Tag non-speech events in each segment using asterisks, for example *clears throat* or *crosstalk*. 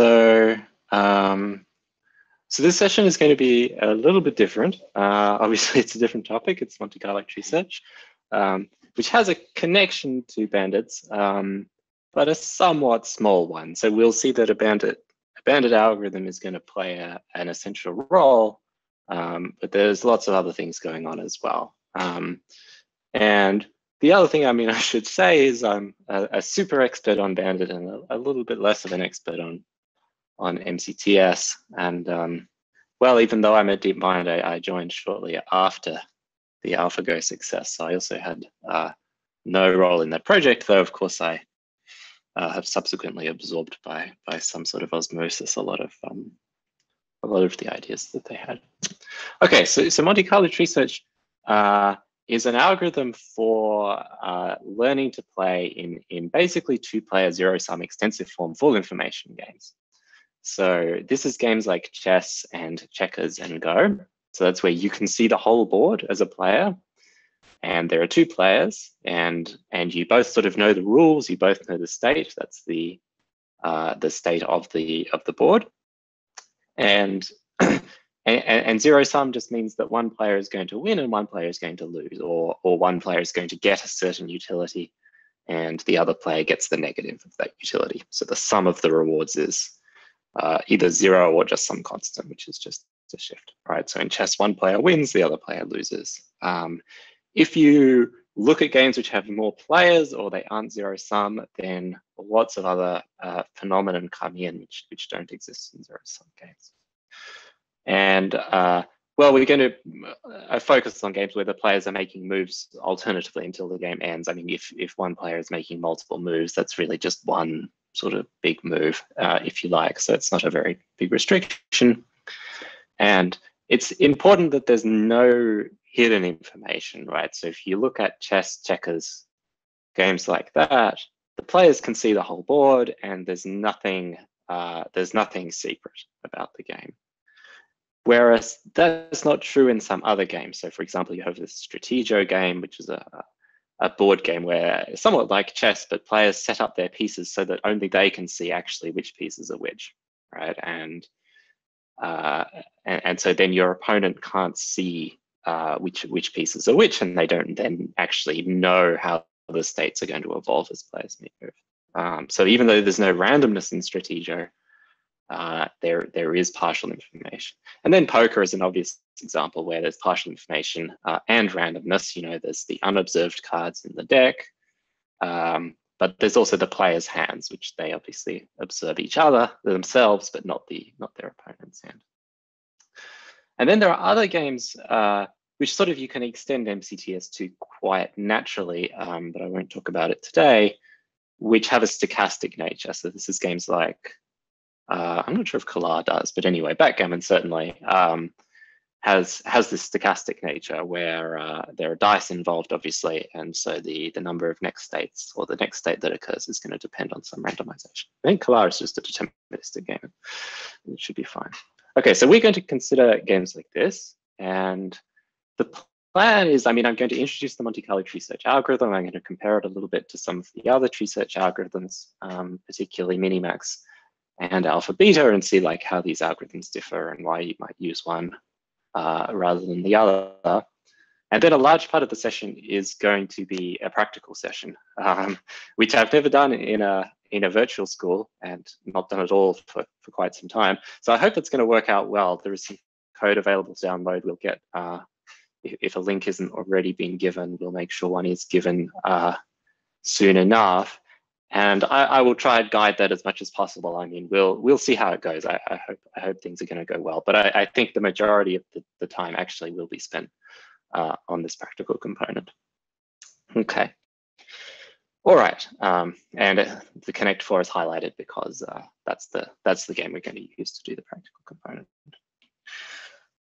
so um, so this session is going to be a little bit different. Uh, obviously, *laughs* it's a different topic. It's Monte Carlo tree search, um, which has a connection to bandits, um, but a somewhat small one. So we'll see that a bandit a bandit algorithm is going to play a, an essential role, um, but there's lots of other things going on as well. Um, and the other thing, I mean, *laughs* I should say is I'm a, a super expert on Bandit and a, a, little bit less of an expert on on MCTS. And um, well, even though I'm at DeepMind, I, I, joined shortly after the AlphaGo success. So I also had uh, no role in that project, though of course I uh, have subsequently absorbed by by some sort of osmosis a lot of um, a lot of the ideas that they had. Okay, so so Monte Carlo tree search. Uh, is an algorithm for uh, learning to play in, in basically two-player zero-sum extensive form full information games. So this is games like chess and checkers and Go. So that's where you can see the whole board as a player. And there are two players and, and you both sort of know the rules, you both know the state. That's the, uh, the state of the, of the board. And *clears throat* and, and, zero sum just means that one player is going to win and one player is going to lose, or, or one player is going to get a certain utility and the other player gets the negative of that utility. So the sum of the rewards is uh, either zero or just some constant, which is just a shift, right? So in chess, one player wins, the other player loses. Um, if you look at games which have more players or they aren't zero sum, then lots of other uh, phenomenon come in which, which don't exist in zero sum games. And uh, well, we're going to uh, focus on games where the players are making moves alternatively until the game ends. I mean, if, if one player is making multiple moves, that's really just one sort of big move, uh, if you like. So it's not a very big restriction. And it's important that there's no hidden information, right? So if you look at chess, checkers, games like that, the players can see the whole board and there's nothing, uh, there's nothing secret about the game. Whereas that's not true in some other games. So for example, you have this Stratego game, which is a, a board game where somewhat like chess, but players set up their pieces so that only they can see actually which pieces are which, right? And uh, and, and, so then your opponent can't see uh, which which pieces are which, and they don't then actually know how the states are going to evolve as players move. Um, so even though there's no randomness in Stratego, uh, there, there is partial information. And then poker is an obvious example where there's partial information uh, and randomness. You know, there's the unobserved cards in the deck, um, but there's also the player's hands, which they obviously observe each other themselves, but not the not their opponent's hand. And then there are other games uh, which sort of you can extend MCTS to quite naturally, um, but I won't talk about it today, which have a stochastic nature. So this is games like uh, I'm not sure if Kalah does, but anyway, backgammon certainly um, has has this stochastic nature where uh, there are dice involved, obviously, and so the the number of next states or the next state that occurs is going to depend on some randomization. I think Kalah is just a deterministic game. It should be fine. Okay, so we're going to consider games like this, and the plan is, I mean, I'm going to introduce the Monte Carlo tree search algorithm. I'm going to compare it a little bit to some of the other tree search algorithms, um, particularly Minimax and alpha beta and see like how these algorithms differ and why you might use one uh, rather than the other. And then a large part of the session is going to be a practical session, um, which I've never done in a in a virtual school and not done at all for, for quite some time. So I hope it's going to work out well. There is some code available to download. We'll get, uh, if, if, a link isn't already being given, we'll make sure one is given uh, soon enough and I, I, will try and guide that as much as possible. I mean, we'll we'll see how it goes. I, I hope I hope things are going to go well, but I, I, think the majority of the, the time actually will be spent uh, on this practical component. Okay. All right, um, and the Connect Four is highlighted because uh, that's the that's the game we're going to use to do the practical component.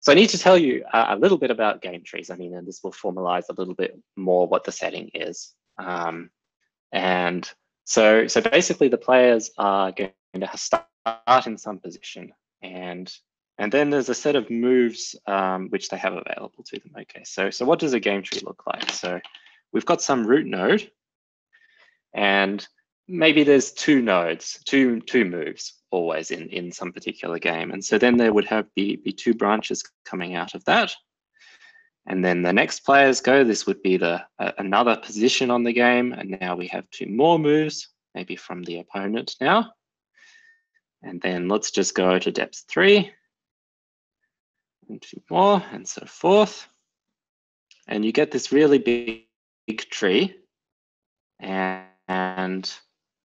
So I need to tell you a little bit about game trees. I mean, and this will formalize a little bit more what the setting is. Um, and so, so basically the players are going to start in some position and and then there's a set of moves um, which they have available to them. Okay, so, so what does a game tree look like? So we've got some root node and maybe there's two nodes, two two moves always in in some particular game, and so then there would have be be two branches coming out of that, and then the next players go. This would be the uh, another position on the game, and now we have two more moves, maybe from the opponent now, and then let's just go to depth three, and two more, and so forth, and you get this really big, big tree, and and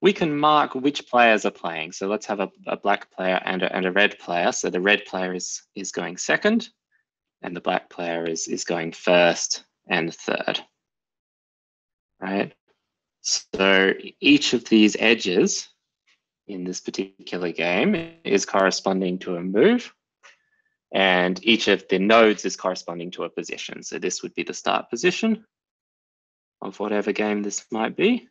we can mark which players are playing. So let's have a, a black player and a, and a red player. So the red player is, is going second and the black player is, is going first and third, right? So each of these edges in this particular game is corresponding to a move and each of the nodes is corresponding to a position. So this would be the start position of whatever game this might be.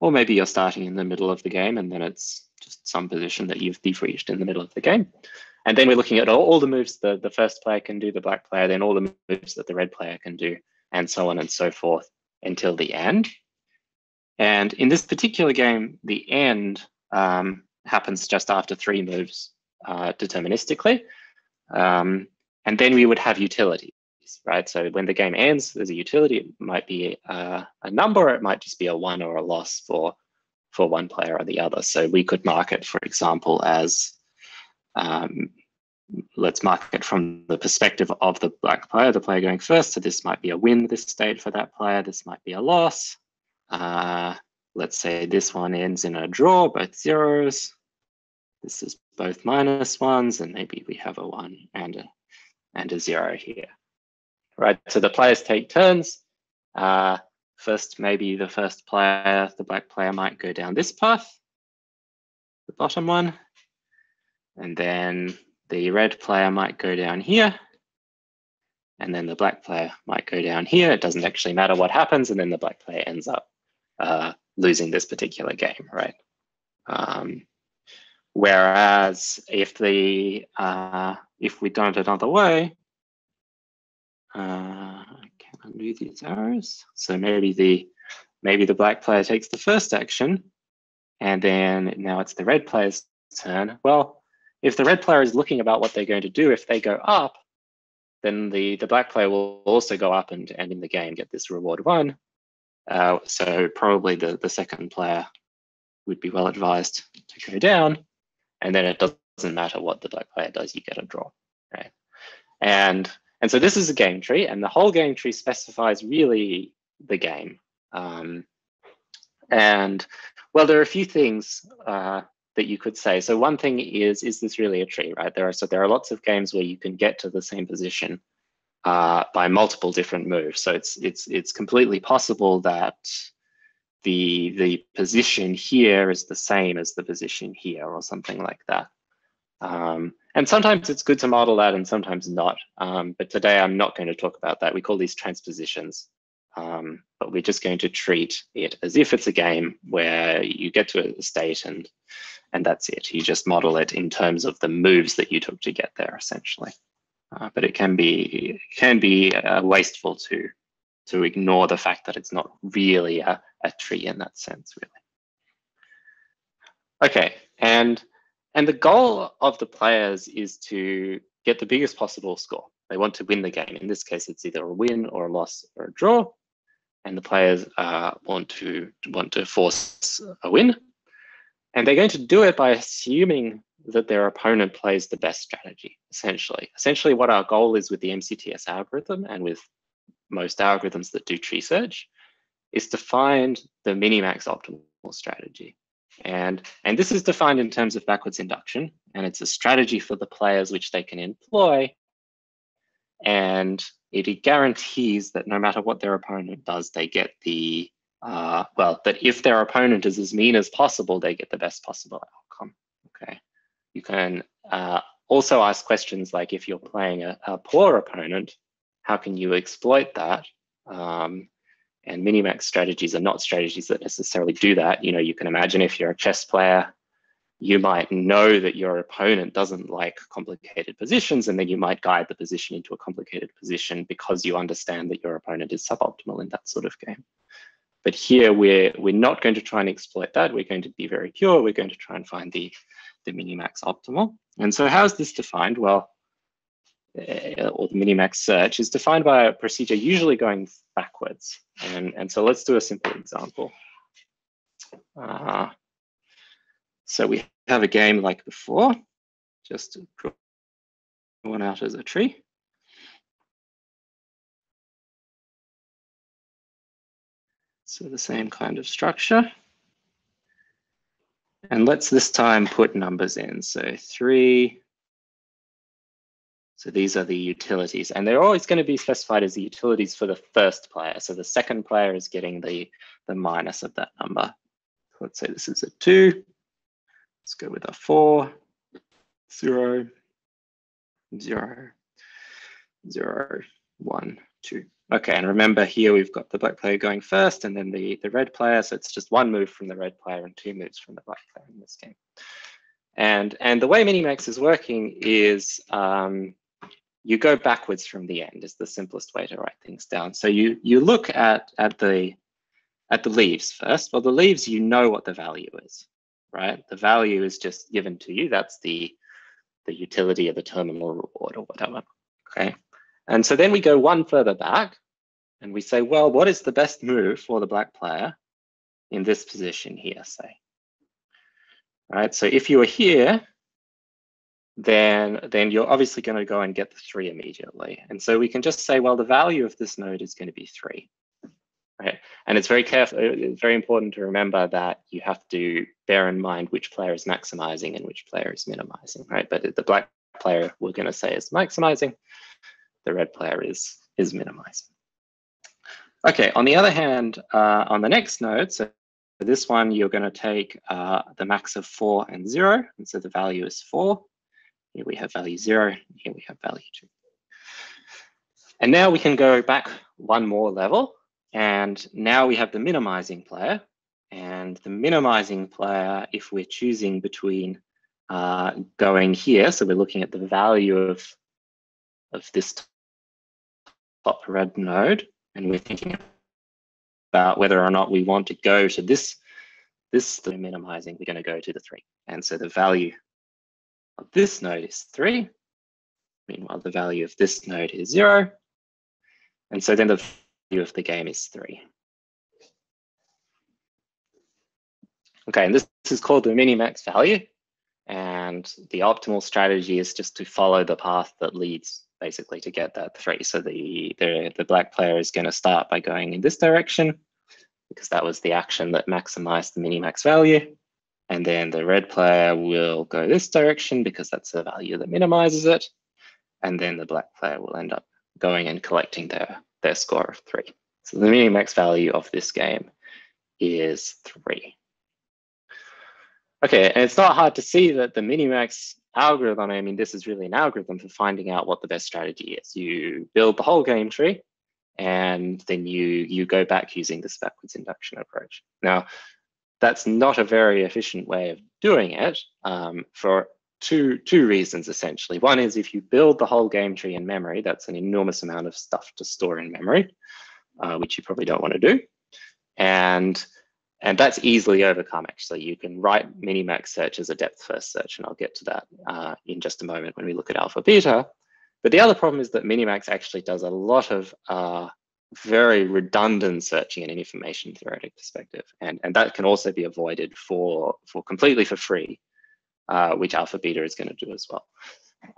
Or maybe you're starting in the middle of the game and then it's just some position that you've, reached in the middle of the game. And then we're looking at all, all the moves the, the first player can do, the black player, then all the moves that the red player can do, and so on and so forth until the end. And in this particular game, the end um, happens just after three moves uh, deterministically. Um, and then we would have utility right? So when the game ends, there's a utility. It might be uh, a number, it might just be a one or a loss for for one player or the other. So we could mark it, for example, as um, let's mark it from the perspective of the black player, the player going first. So this might be a win this state for that player. This might be a loss. Uh, let's say this one ends in a draw, both zeros. This is both minus ones, and maybe we have a one and a and a zero here right? So the players take turns. Uh, first, maybe the first player, the black player might go down this path, the bottom one. And then the red player might go down here. And then the black player might go down here. It doesn't actually matter what happens. And then the black player ends up uh, losing this particular game, right? Um, whereas if the uh, if we done it another way, uh, can undo these arrows. So maybe the maybe the black player takes the first action, and then now it's the red player's turn. Well, if the red player is looking about what they're going to do, if they go up, then the, the black player will also go up and, and in the game get this reward one. Uh, so probably the, the second player would be well advised to go down. And then it doesn't matter what the black player does, you get a draw, right? And and so this is a game tree, and the whole game tree specifies really the game. Um, and well, there are a few things uh, that you could say. So one thing is, is this really a tree, right? There are so there are lots of games where you can get to the same position uh, by multiple different moves. So it's it's it's completely possible that the the position here is the same as the position here, or something like that. Um, and sometimes it's good to model that and sometimes not. Um, but today I'm not going to talk about that. We call these transpositions. Um, but we're just going to treat it as if it's a game where you get to a state and and that's it. You just model it in terms of the moves that you took to get there, essentially. Uh, but it can be can be uh, wasteful to to ignore the fact that it's not really a, a tree in that sense, really. Okay, and and the goal of the players is to get the biggest possible score. They want to win the game. In this case, it's either a win or a loss or a draw. And the players uh, want to want to force a win. And they're going to do it by assuming that their opponent plays the best strategy, essentially. Essentially, what our goal is with the MCTS algorithm and with most algorithms that do tree search is to find the minimax optimal strategy. And, and this is defined in terms of backwards induction, and it's a strategy for the players which they can employ. And it guarantees that no matter what their opponent does, they get the, uh, well, that if their opponent is as mean as possible, they get the best possible outcome, okay? You can uh, also ask questions like if you're playing a, a, poor opponent, how can you exploit that? Um, and minimax strategies are not strategies that necessarily do that. You know, you can imagine if you're a chess player, you might know that your opponent doesn't like complicated positions, and then you might guide the position into a complicated position because you understand that your opponent is suboptimal in that sort of game. but here we're we're not going to try and exploit that. We're going to be very pure. We're going to try and find the the minimax optimal. And so how is this defined? Well, uh, or the minimax search is defined by a procedure usually going backwards. And, and so let's do a simple example. Uh, so we have a game like before, just put one out as a tree. So the same kind of structure. And let's this time put numbers in. So three. So these are the utilities and they're always going to be specified as the utilities for the first player. So the second player is getting the, the minus of that number. Let's say this is a two. Let's go with a four, zero, zero, zero, one, two. Okay, and remember here we've got the black player going first and then the, the red player. So it's just one move from the red player and two moves from the black player in this game. And, and the way Minimax is working is um, you go backwards from the end is the simplest way to write things down. So you, you look at, at, the, at the leaves first. Well, the leaves, you know what the value is, right? The value is just given to you. That's the, the utility of the terminal reward or whatever, okay? And so then we go one further back and we say, well, what is the best move for the black player in this position here, say? All right, so if you are here, then, then you're obviously going to go and get the three immediately. And so we can just say, well, the value of this node is going to be three. Right? And it's very careful, it's very important to remember that you have to bear in mind which player is maximizing and which player is minimizing, right? But the black player we're going to say is maximizing, the red player is, is minimizing. Okay, on the other hand, uh, on the next node, so this one, you're going to take uh, the max of 4 and 0, and so the value is 4. Here we have value 0, here we have value 2. And now we can go back one more level, and now we have the minimizing player. And the minimizing player, if we're choosing between uh, going here, so we're looking at the value of, of this top red node, and we're thinking about whether or not we want to go to this, this the minimizing, we're going to go to the three. And so the value of this node is three. Meanwhile, the value of this node is zero. And so then the of the game is three. Okay, and this, this is called the minimax value. And the optimal strategy is just to follow the path that leads basically to get that three. So the, the, the black player is going to start by going in this direction because that was the action that maximized the minimax value. And then the red player will go this direction because that's the value that minimizes it. And then the black player will end up going and collecting their, their score of three. So the minimax value of this game is three. Okay, and it's not hard to see that the minimax algorithm, I mean, this is really an algorithm for finding out what the best strategy is. You build the whole game tree, and then you you go back using this backwards induction approach. Now, that's not a very efficient way of doing it um, for two two reasons essentially. One is if you build the whole game tree in memory, that's an enormous amount of stuff to store in memory, uh, which you probably don't want to do. And and that's easily overcome, actually. You can write Minimax search as a depth first search, and I'll get to that uh, in just a moment when we look at alpha beta. But the other problem is that Minimax actually does a lot of uh, very redundant searching in an information theoretic perspective. And, and that can also be avoided for, for completely for free, uh, which alpha beta is going to do as well.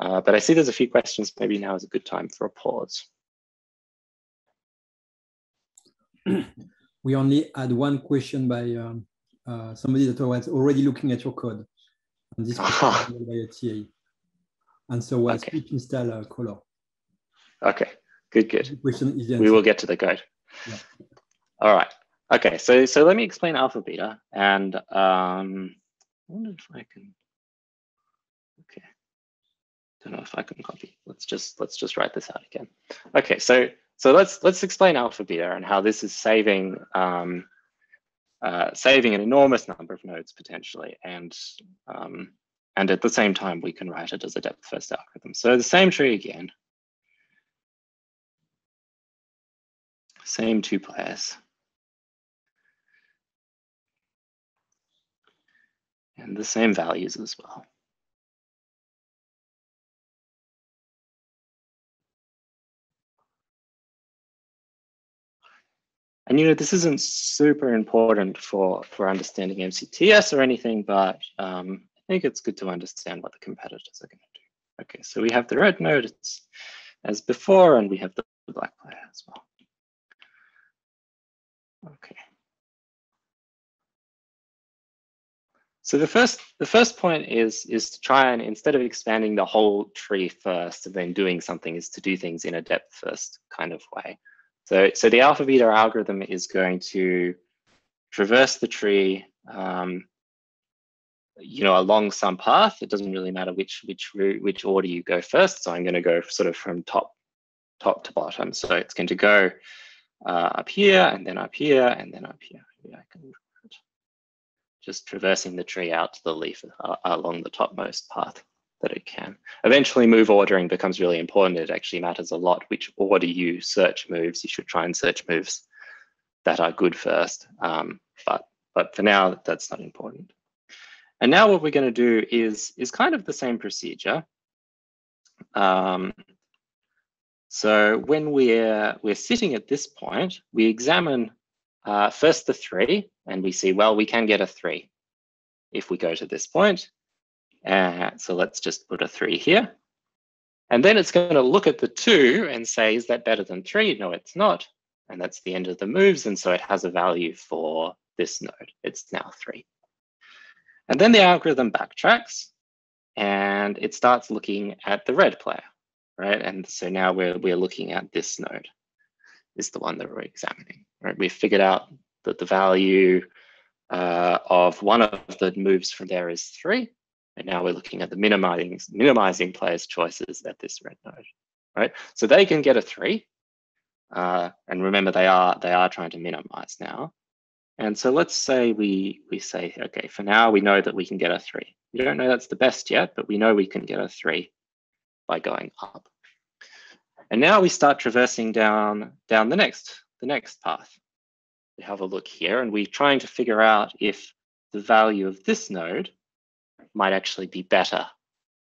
Uh, but I see there's a few questions. Maybe now is a good time for a pause. we only had one question by um, uh, somebody that was already looking at your code. And this was *laughs* by a TA. Answer was okay. install uh, color. Okay, good, good. Question is we will get to the code. Yeah. All right. Okay, so so let me explain alpha beta, and um, I wonder if I can don't know if I can copy. Let's just let's just write this out again. Okay, so so let's let's explain alpha beta and how this is saving um, uh, saving an enormous number of nodes potentially, and um, and at the same time we can write it as a depth first algorithm. So the same tree again, same two players. And the same values as well. And you know, this isn't super important for, for understanding MCTS or anything, but um, I think it's good to understand what the competitors are going to do. Okay, so we have the red node it's as before, and we have the black player as well. Okay. So the first the first point is is to try and instead of expanding the whole tree first and then doing something is to do things in a depth first kind of way. So so the alpha beta algorithm is going to traverse the tree um, you know along some path. It doesn't really matter which which route which order you go first. So I'm going to go sort of from top top to bottom. So it's going to go uh, up here and then up here and then up here. Can just traversing the tree out to the leaf uh, along the topmost path that it can. Eventually move ordering becomes really important. It actually matters a lot which order you search moves. You should try and search moves that are good first. Um, but, but for now, that's not important. And now what we're going to do is, is kind of the same procedure. Um, so when we're, we're sitting at this point, we examine uh, first the three, and we see, well, we can get a three if we go to this point. Uh, so let's just put a three here. And then it's going to look at the two and say, is that better than three? No, it's not. And that's the end of the moves. And so it has a value for this node. It's now three. And then the algorithm backtracks and it starts looking at the red player, right? And so now we're, we're looking at this node is the one that we're examining, right? We've figured out that the value uh, of one of the moves from there is three. And now we're looking at the minimizing, minimizing players' choices at this red node, right? So they can get a three. Uh, and remember, they are they are trying to minimize now. And so let's say we we say, okay, for now we know that we can get a three. We don't know that's the best yet, but we know we can get a three by going up. And now we start traversing down down the next the next path we have a look here and we're trying to figure out if the value of this node might actually be better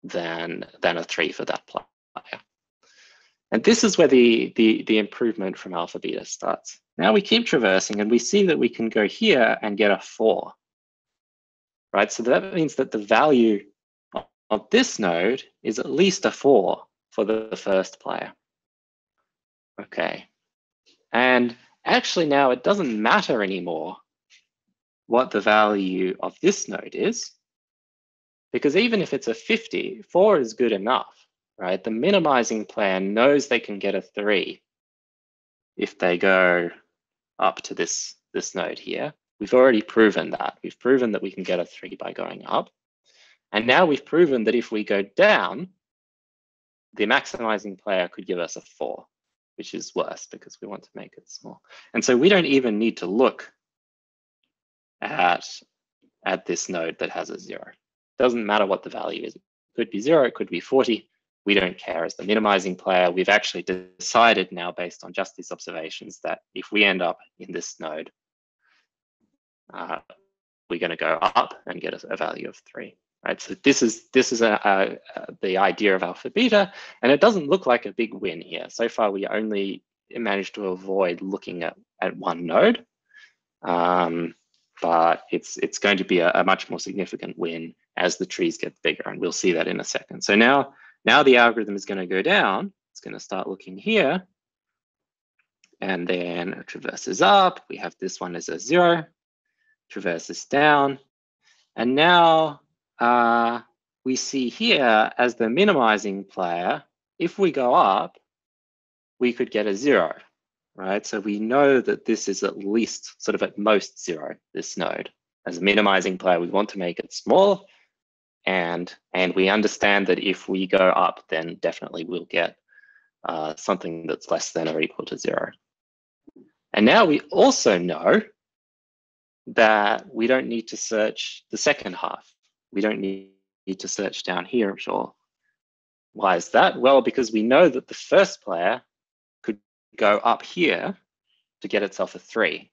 than, than a three for that player. And this is where the, the, the improvement from alpha beta starts. Now we keep traversing and we see that we can go here and get a four, right? So that means that the value of this node is at least a four for the first player. Okay. And actually now it doesn't matter anymore what the value of this node is, because even if it's a 50, four is good enough, right? The minimizing plan knows they can get a three if they go up to this, this node here. We've already proven that. We've proven that we can get a three by going up. And now we've proven that if we go down, the maximizing player could give us a four which is worse because we want to make it small. And so we don't even need to look at, at this node that has a zero. Doesn't matter what the value is. It could be zero, it could be 40. We don't care as the minimizing player. We've actually decided now based on just these observations that if we end up in this node, uh, we're going to go up and get a, a value of three right? So this is this is a, a, the idea of alpha beta, and it doesn't look like a big win here. So far, we only managed to avoid looking at, at one node, um, but it's it's going to be a, a, much more significant win as the trees get bigger, and we'll see that in a second. So now now the algorithm is going to go down. It's going to start looking here, and then it traverses up. We have this one as a zero, traverses down, and now uh, we see here as the minimizing player, if we go up, we could get a zero, right? So we know that this is at least sort of at most zero, this node. As a minimizing player, we want to make it small. And, and we understand that if we go up, then definitely we'll get uh, something that's less than or equal to zero. And now we also know that we don't need to search the second half we don't need to search down here I'm sure. Why is that? Well, because we know that the first player could go up here to get itself a three.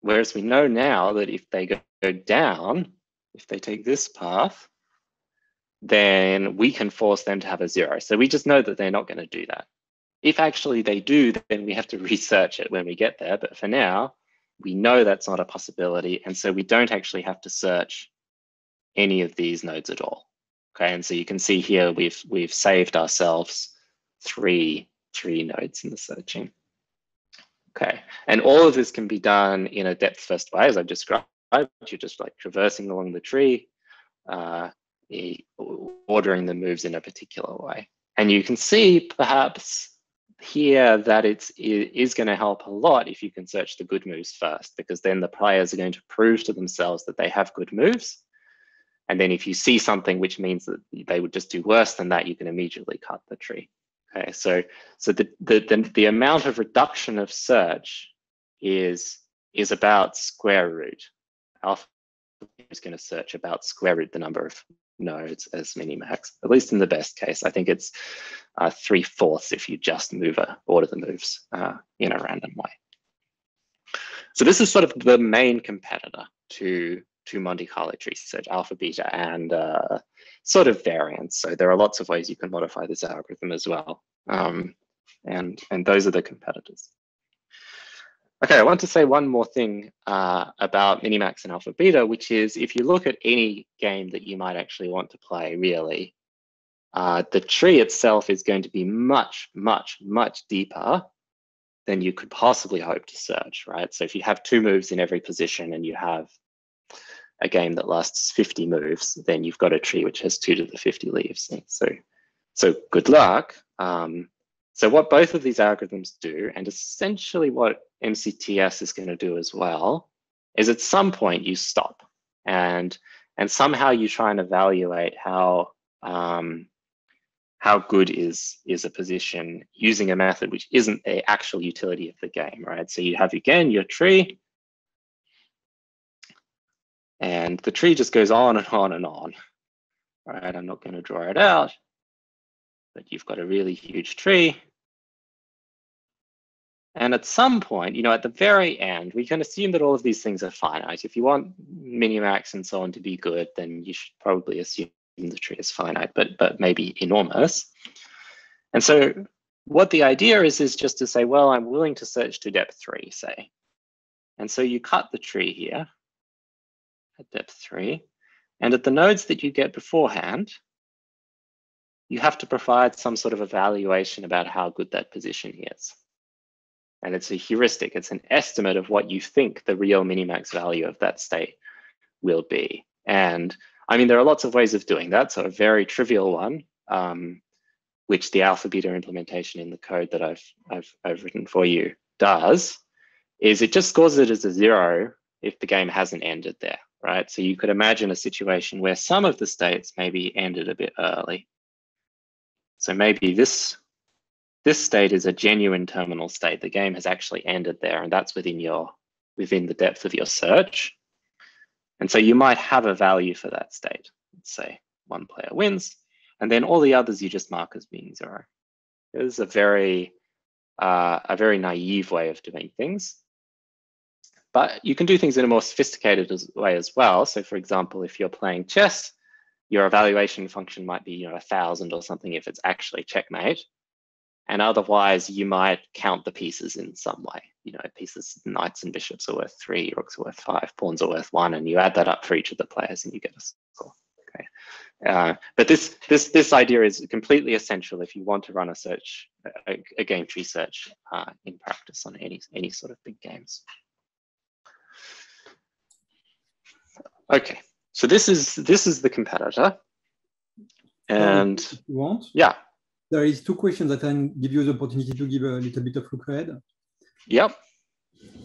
Whereas we know now that if they go down, if they take this path, then we can force them to have a zero. So we just know that they're not going to do that. If actually they do, then we have to *laughs* research it when we get there. But for now, we know that's not a possibility. And so we don't actually have to search any of these nodes at all. Okay, and so you can see here we've we've saved ourselves three three nodes in the searching. Okay, and all of this can be done in a depth first way, as I've described. You're just like traversing along the tree, uh, ordering the moves in a particular way. And you can see perhaps here that it's, it is going to help a lot if you can search the good moves first, because then the players are going to prove to themselves that they have good moves. And then if you see something which means that they would just do worse than that, you can immediately cut the tree. Okay, so so the the the, the amount of reduction of search is is about square root. Alpha is going to search about square root the number of nodes as minimax, at least in the best case. I think it's uh, three fourths if you just move a, order the moves uh, in a random way. So this is sort of the main competitor to to Monte Carlo tree search, alpha, beta, and uh, sort of variance. So there are lots of ways you can modify this algorithm as well. Um, and, and those are the competitors. Okay, I want to say one more thing uh, about Minimax and Alpha Beta, which is if you look at any game that you might actually want to play, really, uh, the tree itself is going to be much, much, much deeper than you could possibly hope to search, right? So if you have two moves in every position and you have a game that lasts 50 moves, then you've got a tree which has two to the 50 leaves. So, so good luck. Um, so what both of these algorithms do, and essentially what MCTS is going to do as well, is at some point you stop and and somehow you try and evaluate how um, how good is is a position using a method which isn't the actual utility of the game, right? So you have again your tree, and the tree just goes on and on and on. Right, I'm not going to draw it out, but you've got a really huge tree. And at some point, you know, at the very end, we can assume that all of these things are finite. If you want minimax and so on to be good, then you should probably assume the tree is finite, but but maybe enormous. And so what the idea is, is just to say, well, I'm willing to search to depth three, say. And so you cut the tree here at depth three. And at the nodes that you get beforehand, you have to provide some sort of evaluation about how good that position is. And it's a heuristic, it's an estimate of what you think the real minimax value of that state will be. And I mean, there are lots of ways of doing that. So a very trivial one, um, which the alpha beta implementation in the code that I've, I've, I've written for you does, is it just scores it as a zero if the game hasn't ended there right? So you could imagine a situation where some of the states maybe ended a bit early. So maybe this, this state is a genuine terminal state. The game has actually ended there and that's within your within the depth of your search. And so you might have a value for that state. Let's say one player wins, and then all the others you just mark as being zero. This is a very uh, a very naive way of doing things. But you can do things in a more sophisticated way as well. So for example, if you're playing chess, your evaluation function might be you know, a thousand or something if it's actually checkmate. And otherwise, you might count the pieces in some way. You know, pieces, knights and bishops are worth three, rooks are worth five, pawns are worth one, and you add that up for each of the players and you get a score. Okay. Uh, but this this this idea is completely essential if you want to run a search, a, a game tree search uh, in practice on any any sort of big games. Okay, so this is this is the competitor, and you want, yeah, there is two questions that can give you the opportunity to give a little bit of look ahead. Yep.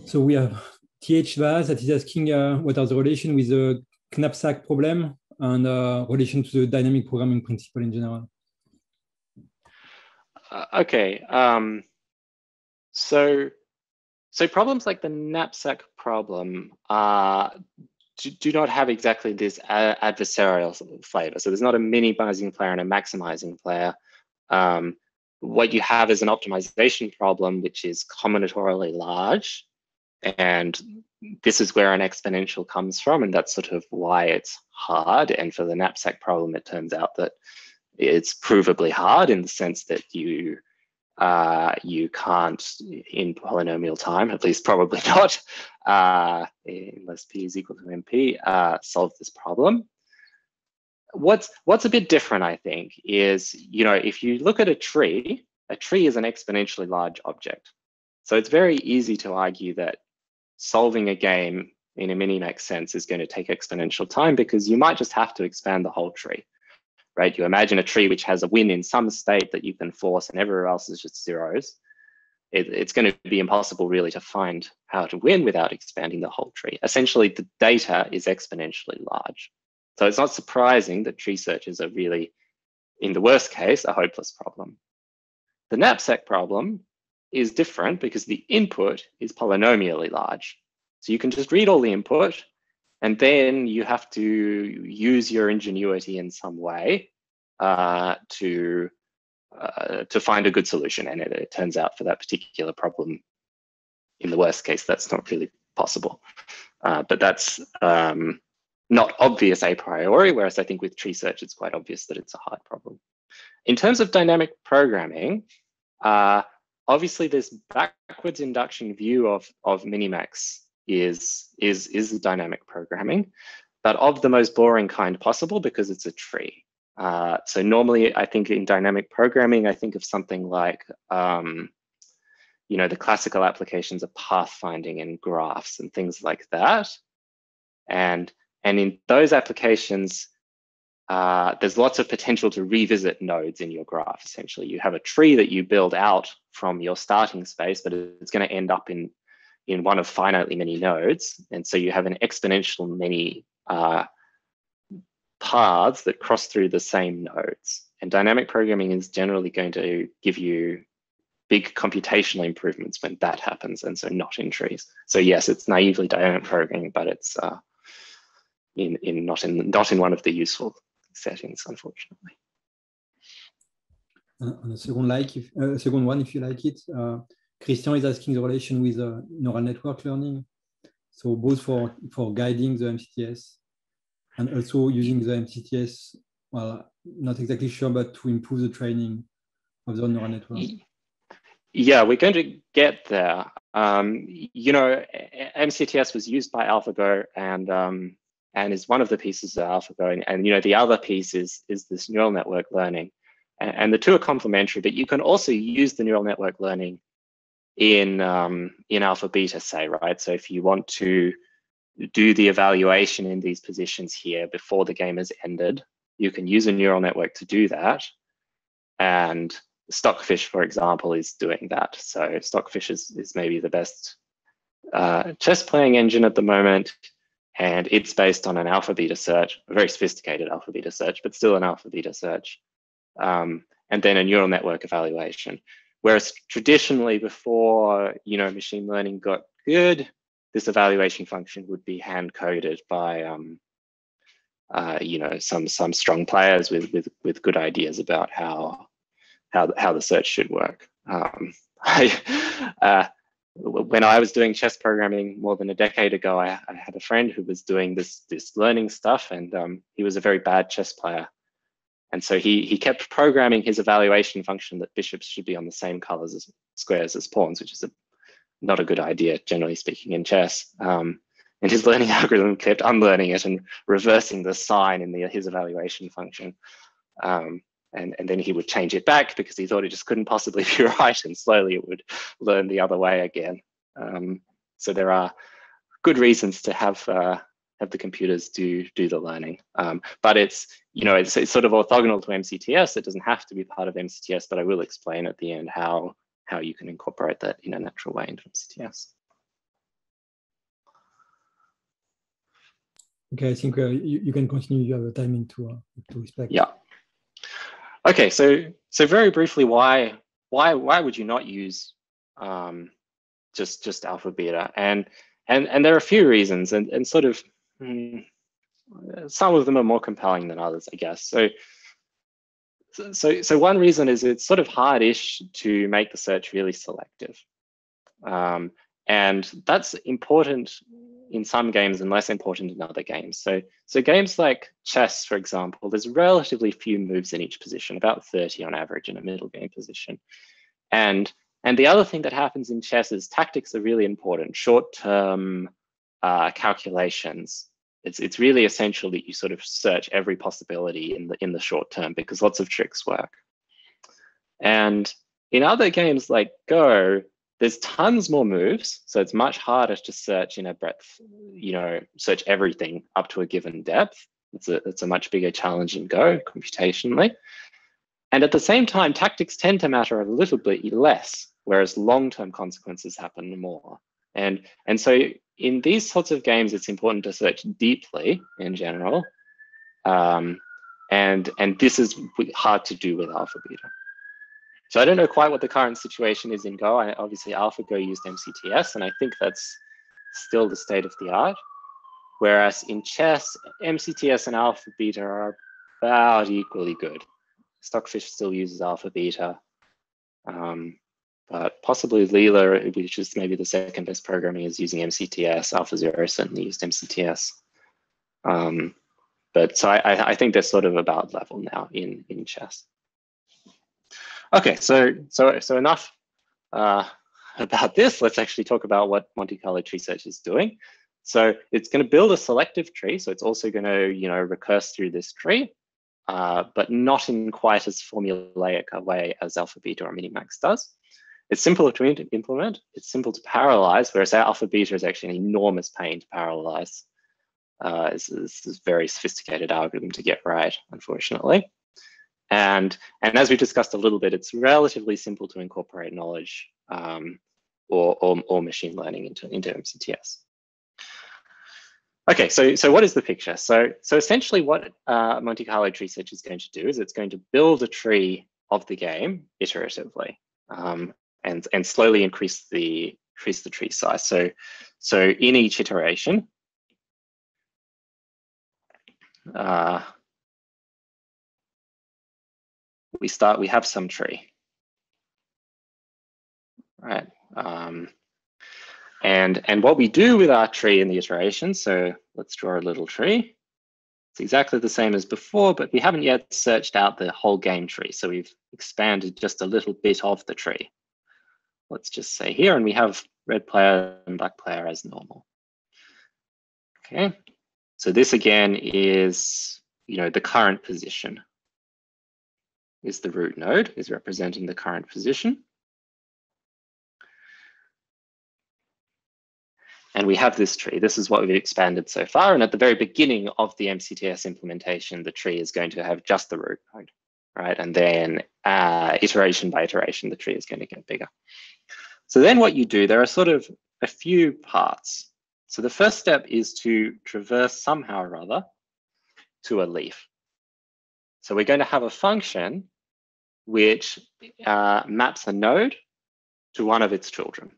So we have TH Vaz that is asking uh, what are the relation with the knapsack problem and uh, relation to the dynamic programming principle in general. Uh, okay. Um, so so problems like the knapsack problem, uh, do, do not have exactly this adversarial flavor. So there's not a minimizing player and a maximizing player. Um, what you have is an optimization problem, which is combinatorially large. and this is where an exponential comes from, and that's sort of why it's hard. And for the knapsack problem, it turns out that it's provably hard in the sense that you uh, you can't in polynomial time, at least probably *laughs* not, uh, unless p is equal to np, uh, solve this problem. What's what's a bit different, I think, is you know if you look at a tree, a tree is an exponentially large object, so it's very easy to argue that solving a game in a minimax sense is going to take exponential time because you might just have to expand the whole tree right? You imagine a tree which has a win in some state that you can force and everywhere else is just zeros. It, it's going to be impossible really to find how to win without expanding the whole tree. Essentially, the data is exponentially large. So it's not surprising that tree searches are really, in the worst case, a hopeless problem. The knapsack problem is different because the input is polynomially large. So you can just read all the input and then you have to use your ingenuity in some way uh, to uh, to find a good solution. And it, it, turns out for that particular problem, in the worst case, that's not really possible. Uh, but that's um, not obvious a priori, whereas I think with tree search, it's quite obvious that it's a hard problem. In terms of dynamic programming, uh, obviously this backwards induction view of, of minimax is is is the dynamic programming, but of the most boring kind possible because it's a tree. Uh, so normally, I think in dynamic programming, I think of something like um, you know the classical applications of pathfinding and graphs and things like that. And and in those applications, uh, there's lots of potential to revisit nodes in your graph. Essentially, you have a tree that you build out from your starting space, but it's going to end up in in one of finitely many nodes. And so you have an exponential many uh, paths that cross through the same nodes. And dynamic programming is generally going to give you big computational improvements when that happens, and so not in trees. So yes, it's naively dynamic programming, but it's uh, in in not in not in one of the useful settings, unfortunately. Uh, and the second like, if, uh, second one, if you like it, uh, Christian is asking the relation with uh, neural network learning. So both for, for guiding the MCTS and also using the MCTS, well, not exactly sure, but to improve the training of the neural network. Yeah, we're going to get there. Um, you know, MCTS was used by AlphaGo and um, and is one of the pieces of AlphaGo. And, and you know, the other piece is is this neural network learning, and, and the two are complementary. But you can also use the neural network learning in um, in alpha beta say right so if you want to do the evaluation in these positions here before the game has ended you can use a neural network to do that and stockfish for example is doing that so stockfish is, is maybe the best uh, chess playing engine at the moment and it's based on an alpha beta search a very sophisticated alpha beta search but still an alpha beta search um, and then a neural network evaluation Whereas traditionally before, you know, machine learning got good, this evaluation function would be hand coded by, um, uh, you know, some some strong players with with with good ideas about how how how the search should work. Um, *laughs* I, uh, when I was doing chess programming more than a decade ago, I, I had a friend who was doing this this learning stuff, and um, he was a very bad chess player. And so he, he kept programming his evaluation function that bishops should be on the same colors as squares as pawns, which is a, not a good idea, generally speaking, in chess. Um, and his learning *laughs* algorithm kept unlearning it and reversing the sign in the, his evaluation function. Um, and, and then he would change it back because he thought it just couldn't possibly *laughs* be right. And slowly it would learn the other way again. Um, so there are good reasons to have uh, have the computers do do the learning. Um, but it's you know it's, it's sort of orthogonal to MCTS. It doesn't have to be part of MCTS, but I will explain at the end how how you can incorporate that in a natural way into MCTS. Okay, I think uh, you, you can continue. You have a timing to uh, to respect. Yeah. Okay, so so very briefly, why why why would you not use um, just just alpha beta and and and there are a few reasons and and sort of Mm, some of them are more compelling than others, I guess. So, so, so one reason is it's sort of hardish to make the search really selective. Um, and that's important in some games and less important in other games. So, so games like chess, for example, there's relatively few moves in each position, about 30 on average in a middle game position. And, and the other thing that happens in chess is tactics are really important, short-term uh, calculations. It's, it's really essential that you sort of search every possibility in the, in the short term because lots of tricks work. And in other games like Go, there's tons more moves, so it's much harder to search in a breadth, you know, search everything up to a given depth. It's a, it's a much bigger challenge in Go computationally. And at the same time, tactics tend to matter a little bit less, whereas long-term consequences happen more. And, and so in these sorts of games, it's important to search deeply in general. Um, and, and this is hard to do with alpha beta. So I don't know quite what the current situation is in Go. I, obviously, AlphaGo used MCTS, and I think that's still the state of the art. Whereas in chess, MCTS and alpha beta are about equally good. Stockfish still uses alpha beta, um, but possibly Leela, which is maybe the second best programming, is using MCTS. AlphaZero certainly used MCTS. Um, but so I, I think they're sort of about level now in, in chess. Okay, so so so enough uh, about this. Let's actually talk about what Monte Carlo tree search is doing. So it's going to build a selective tree. So it's also going to you know recurse through this tree, uh, but not in quite as formulaic a way as alpha beta or minimax does. It's simple to implement. It's simple to parallelize, whereas alpha beta is actually an enormous pain to parallelize. Uh, it's, it's a very sophisticated algorithm to get right, unfortunately. And, and as we discussed a little bit, it's relatively simple to incorporate knowledge um, or, or, or, machine learning into, into MCTS. Okay, so, so what is the picture? So, so essentially what uh, Monte Carlo tree search is going to do is it's going to build a tree of the game iteratively um, and, and slowly increase the, increase the tree size. So, so in each iteration, uh, we start, we have some tree. Right. Um, and, and what we do with our tree in the iteration, so let's draw a little tree. It's exactly the same as before, but we haven't yet searched out the whole game tree. So we've expanded just a little bit of the tree. Let's just say here, and we have red player and black player as normal. Okay, so this again is, you know, the current position is the root node, is representing the current position. And we have this tree. This is what we've expanded so far. And at the very beginning of the MCTS implementation, the tree is going to have just the root node, right? And then uh, iteration by iteration, the tree is going to get bigger. So then what you do, there are sort of a few parts. So the first step is to traverse somehow or other to a leaf. So we're going to have a function which uh, maps a node to one of its children.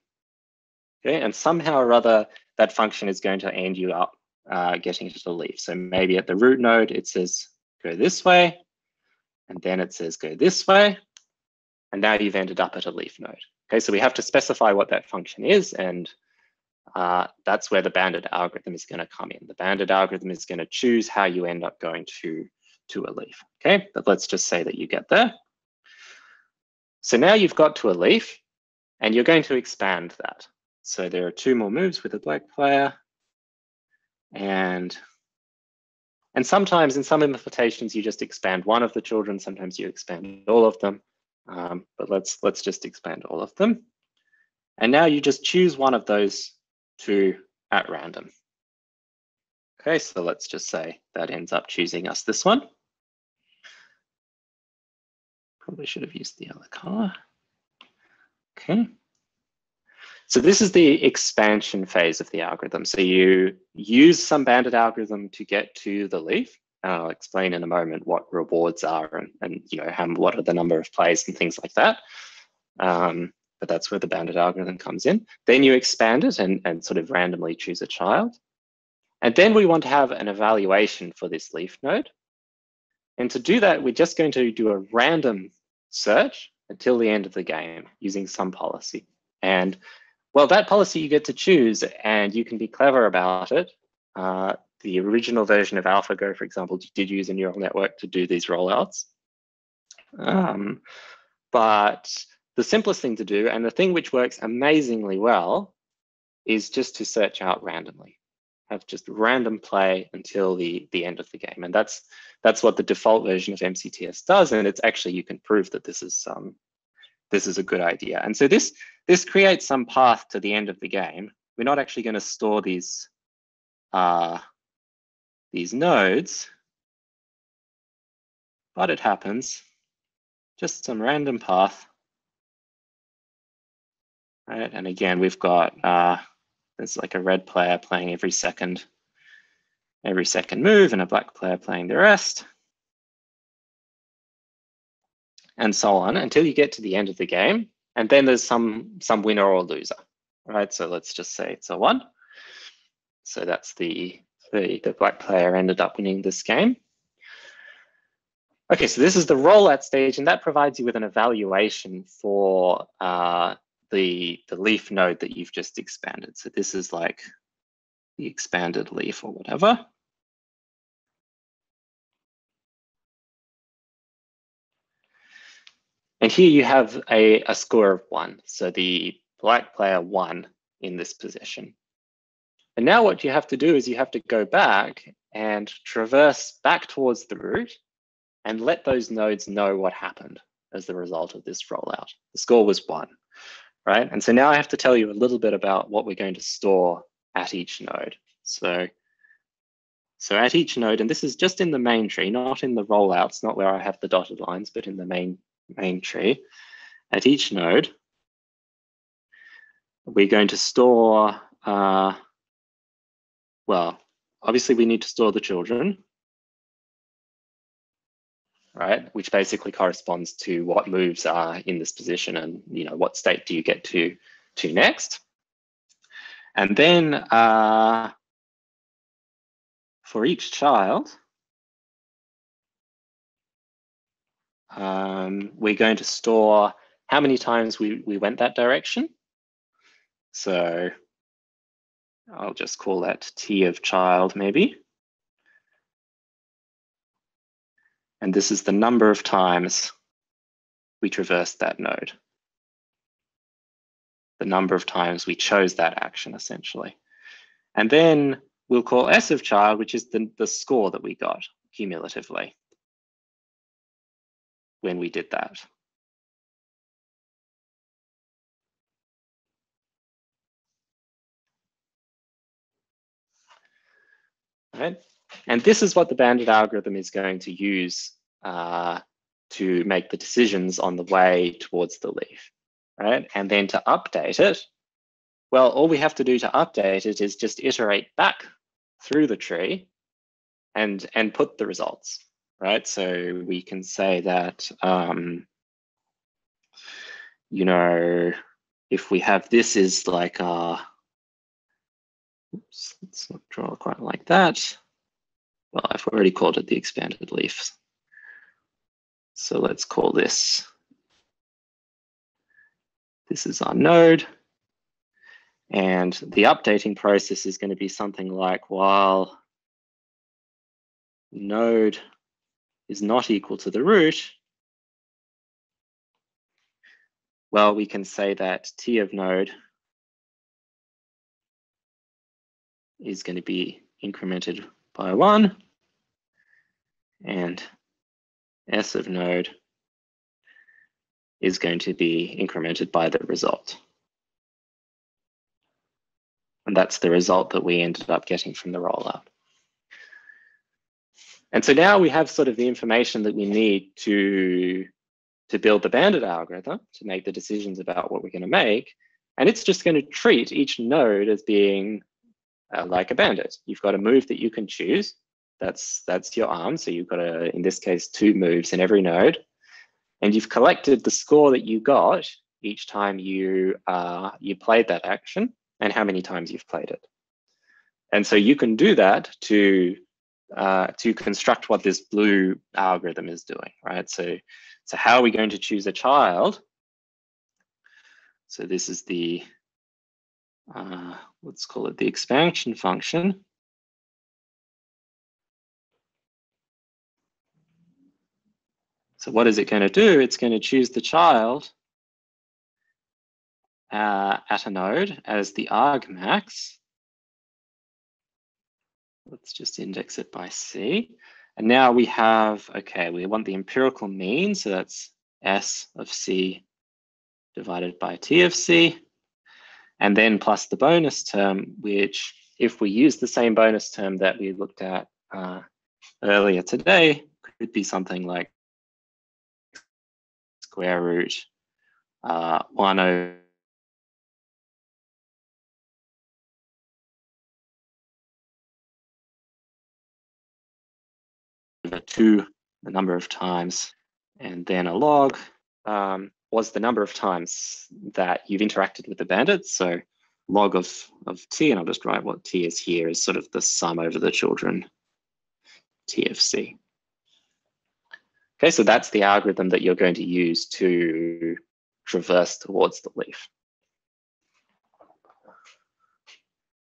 Okay, and somehow or other, that function is going to end you up uh, getting to the leaf. So maybe at the root node, it says go this way, and then it says go this way, and now you've ended up at a leaf node. Okay, so we have to specify what that function is, and uh, that's where the bandit algorithm is going to come in. The bandit algorithm is going to choose how you end up going to, to a leaf. Okay, but let's just say that you get there. So now you've got to a leaf and you're going to expand that. So there are two more moves with a black player. And, and sometimes in some implementations, you just expand one of the children. Sometimes you expand all of them. Um, but let's, let's just expand all of them. And now you just choose one of those two at random. Okay, so let's just say that ends up choosing us this one. Probably should have used the other color. Okay. So this is the expansion phase of the algorithm. So you use some bandit algorithm to get to the leaf. And I'll explain in a moment what rewards are and, and you know how, what are the number of plays and things like that. Um, but that's where the bandit algorithm comes in. Then you expand it and, and sort of randomly choose a child. And then we want to have an evaluation for this leaf node. And to do that, we're just going to do a random search until the end of the game using some policy. And well, that policy you get to choose and you can be clever about it. Uh, the original version of AlphaGo, for example, did use a neural network to do these rollouts. Um, but the simplest thing to do, and the thing which works amazingly well, is just to search out randomly. Have just random play until the, the end of the game. And that's that's what the default version of MCTS does. And it's actually, you can prove that this is um, this is a good idea. And so this this creates some path to the end of the game. We're not actually going to store these uh, these nodes, but it happens. Just some random path. Right, and again, we've got uh, there's like a red player playing every second, every second move, and a black player playing the rest, and so on until you get to the end of the game, and then there's some some winner or loser. Right, so let's just say it's a one. So that's the the, the black player ended up winning this game. Okay, so this is the rollout stage, and that provides you with an evaluation for uh, the, the leaf node that you've just expanded. So this is like the expanded leaf or whatever. And here you have a, a score of one. So the black player won in this position. And now what you have to do is you have to go back and traverse back towards the root and let those nodes know what happened as the result of this rollout. The score was one, right? And so now I have to tell you a little bit about what we're going to store at each node. So, so at each node, and this is just in the main tree, not in the rollouts, not where I have the dotted lines, but in the main, main tree. At each node, we're going to store uh, well, obviously we need to store the children, right? Which basically corresponds to what moves are in this position and you know what state do you get to to next. And then uh, for each child, um, we're going to store how many times we, we went that direction. So I'll just call that T of child maybe. And this is the number of times we traversed that node. The number of times we chose that action essentially. And then we'll call S of child, which is the, the score that we got cumulatively when we did that. right? And this is what the bandit algorithm is going to use uh, to make the decisions on the way towards the leaf, right? And then to update it, well, all we have to do to update it is just iterate back through the tree and, and put the results, right? So we can say that, um, you know, if we have this is like a, Oops, let's not draw quite like that. Well, I've already called it the expanded leaf. So let's call this, this is our node. And the updating process is going to be something like while node is not equal to the root, well, we can say that T of node is going to be incremented by one and S of node is going to be incremented by the result. And that's the result that we ended up getting from the rollout. And so now we have sort of the information that we need to, to build the bandit algorithm to make the decisions about what we're going to make. And it's just going to treat each node as being uh, like a bandit. You've got a move that you can choose. That's that's your arm. So you've got a, in this case, two moves in every node, and you've collected the score that you got each time you uh, you played that action and how many times you've played it. And so you can do that to uh, to construct what this blue algorithm is doing, right? So so how are we going to choose a child? So this is the uh, let's call it the expansion function. So what is it going to do? It's going to choose the child uh, at a node as the argmax. Let's just index it by C. And now we have, okay, we want the empirical mean. So that's S of C divided by T of C. And then plus the bonus term, which if we use the same bonus term that we looked at uh, earlier today, could be something like square root uh, 1 over two, the number of times, and then a log um, was the number of times that you've interacted with the bandit. So log of, of t, and I'll just write what t is here, is sort of the sum over the children, TFC. Okay, so that's the algorithm that you're going to use to traverse towards the leaf.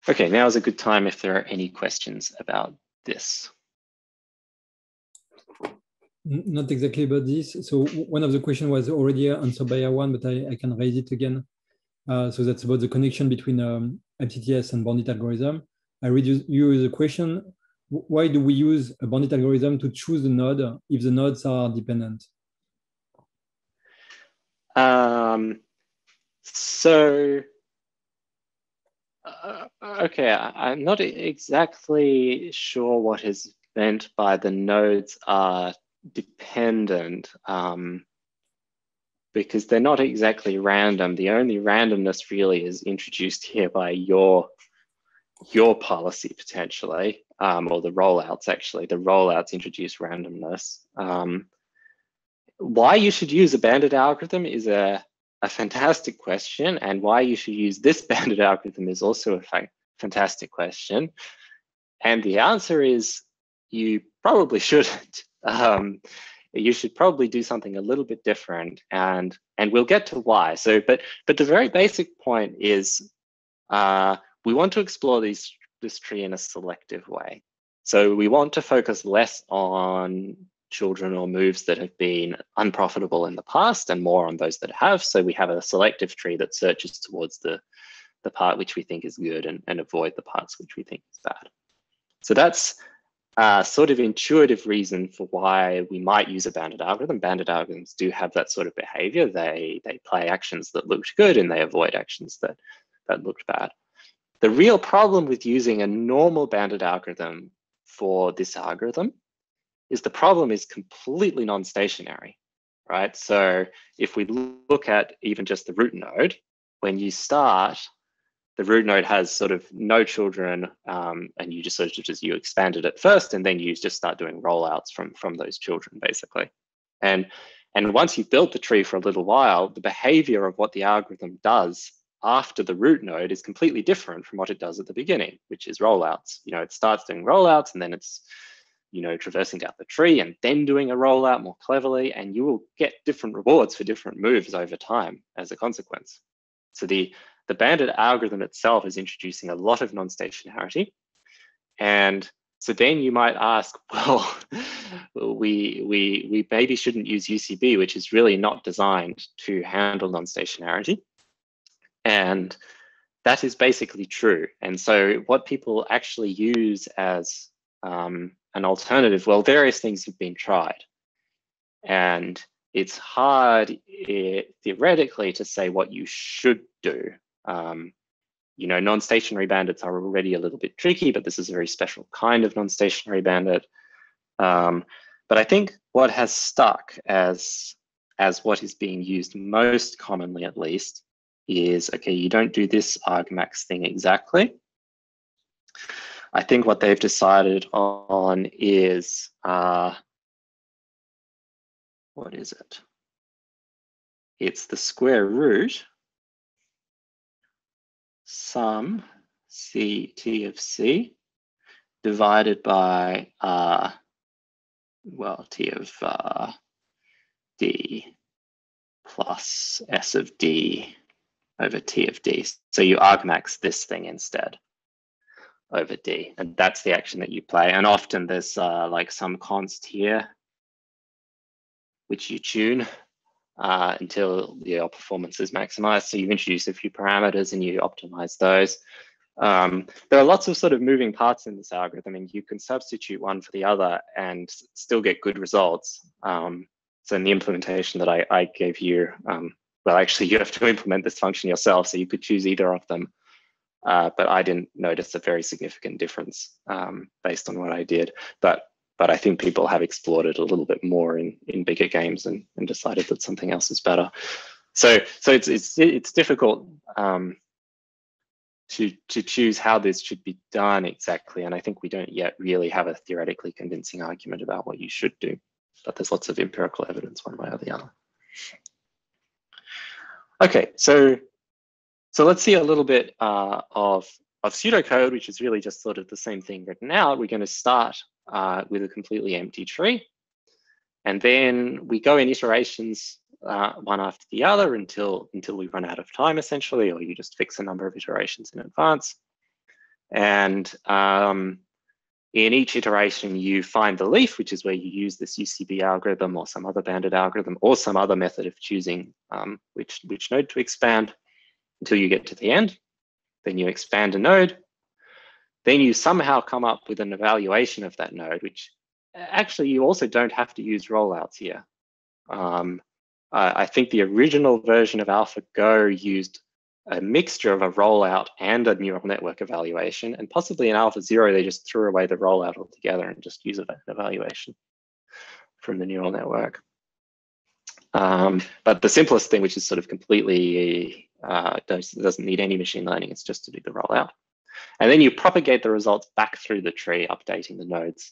Okay, now is a good time if there are any questions about this. Not exactly about this. So one of the questions was already answered by one, but I, I can raise it again. Uh, so that's about the connection between um, MCTS and bandit algorithm. I read you, you the question, why do we use a bandit algorithm to choose the node if the nodes are dependent? Um, so, uh, okay, I, am not exactly sure what is meant by the nodes are dependent um, because they're not exactly random. The only randomness really is introduced here by your your policy potentially um, or the rollouts actually. The rollouts introduce randomness. Um, why you should use a bandit algorithm is a, a fantastic question, and why you should use this *laughs* bandit algorithm is also a fa fantastic question. And the answer is you probably shouldn't. *laughs* Um, you should probably do something a little bit different, and and we'll get to why. So, but but the very basic point is uh, we want to explore these this tree in a selective way. So we want to focus less on children or moves that have been unprofitable in the past and more on those that have. So we have a selective tree that searches towards the, the part which we think is good and, and avoid the parts which we think is bad. So that's a sort of intuitive reason for why we might use a bandit algorithm. Bandit algorithms do have that sort of behavior. They, they play actions that looked good and they avoid actions that, that looked bad. The real problem with using a normal bandit algorithm for this algorithm is the problem is completely non-stationary, right? So if we look at even just the root node, when you start, the root node has sort of no children um, and you just sort of just you expand it at first and then you just start doing rollouts from, from those children basically. And, and once you've built the tree for a little while, the behavior of what the algorithm does after the root node is completely different from what it does at the beginning, which is rollouts. You know, it starts doing rollouts and then it's, you know, traversing down the tree and then doing a rollout more cleverly, and you will get different rewards for different moves over time as a consequence. So the, the bandit algorithm itself is introducing a lot of non-stationarity. And so then you might ask, *laughs* well, we, we, we maybe shouldn't use UCB, which is really not designed to handle non-stationarity. And that is basically true. And so what people actually use as um, an alternative, well, various things have been tried. And it's hard it, eh, theoretically to say what you should do. Um, you know, non-stationary bandits are already a little bit tricky, but this is a very special kind of non-stationary bandit. Um, but I think what has stuck as, as what is being used most commonly, at least, is, okay, you don't do this argmax thing exactly. I think what they've decided on is, uh, what is it? It's the square root sum c t of c divided by, uh, well, t of uh, d plus s of d over T of D. So you argmax this thing instead over D, and that's the action that you play. And often there's uh, like some const here, which you tune uh, until your performance is maximized. So you introduce a few parameters and you optimize those. Um, there are lots of sort of moving parts in this algorithm and you can substitute one for the other and still get good results. Um, so in the implementation that I, I gave you, um, well, actually you have to *laughs* implement this function yourself. So you could choose either of them. Uh, but I didn't notice a very significant difference um, based on what I did. But but I think people have explored it a little bit more in in bigger games and, and decided that something else is better. So so it's it's it's difficult um, to to choose how this should be done exactly, and I think we don't yet really have a theoretically convincing argument about what you should do. But there's lots of empirical evidence one way or the other. Okay, so so let's see a little bit uh, of of pseudocode, which is really just sort of the same thing written out. We're going to start uh, with a completely empty tree. And then we go in iterations uh, one after the other until, until we run out of time, essentially, or you just fix a number of iterations in advance. And um, in each iteration, you find the leaf, which is where you use this UCB algorithm or some other bandit algorithm or some other method of choosing um, which, which node to expand until you get to the end. Then you expand a node, then you somehow come up with an evaluation of that node, which actually you also don't have to use rollouts here. Um, I think the original version of AlphaGo used a mixture of a rollout and a neural network evaluation, and possibly in Alpha Zero, they just threw away the rollout altogether and just use an evaluation from the neural network. Um, but the simplest thing, which is sort of completely uh, doesn't need any machine learning, it's just to do the rollout. And then you propagate the results back through the tree, updating the nodes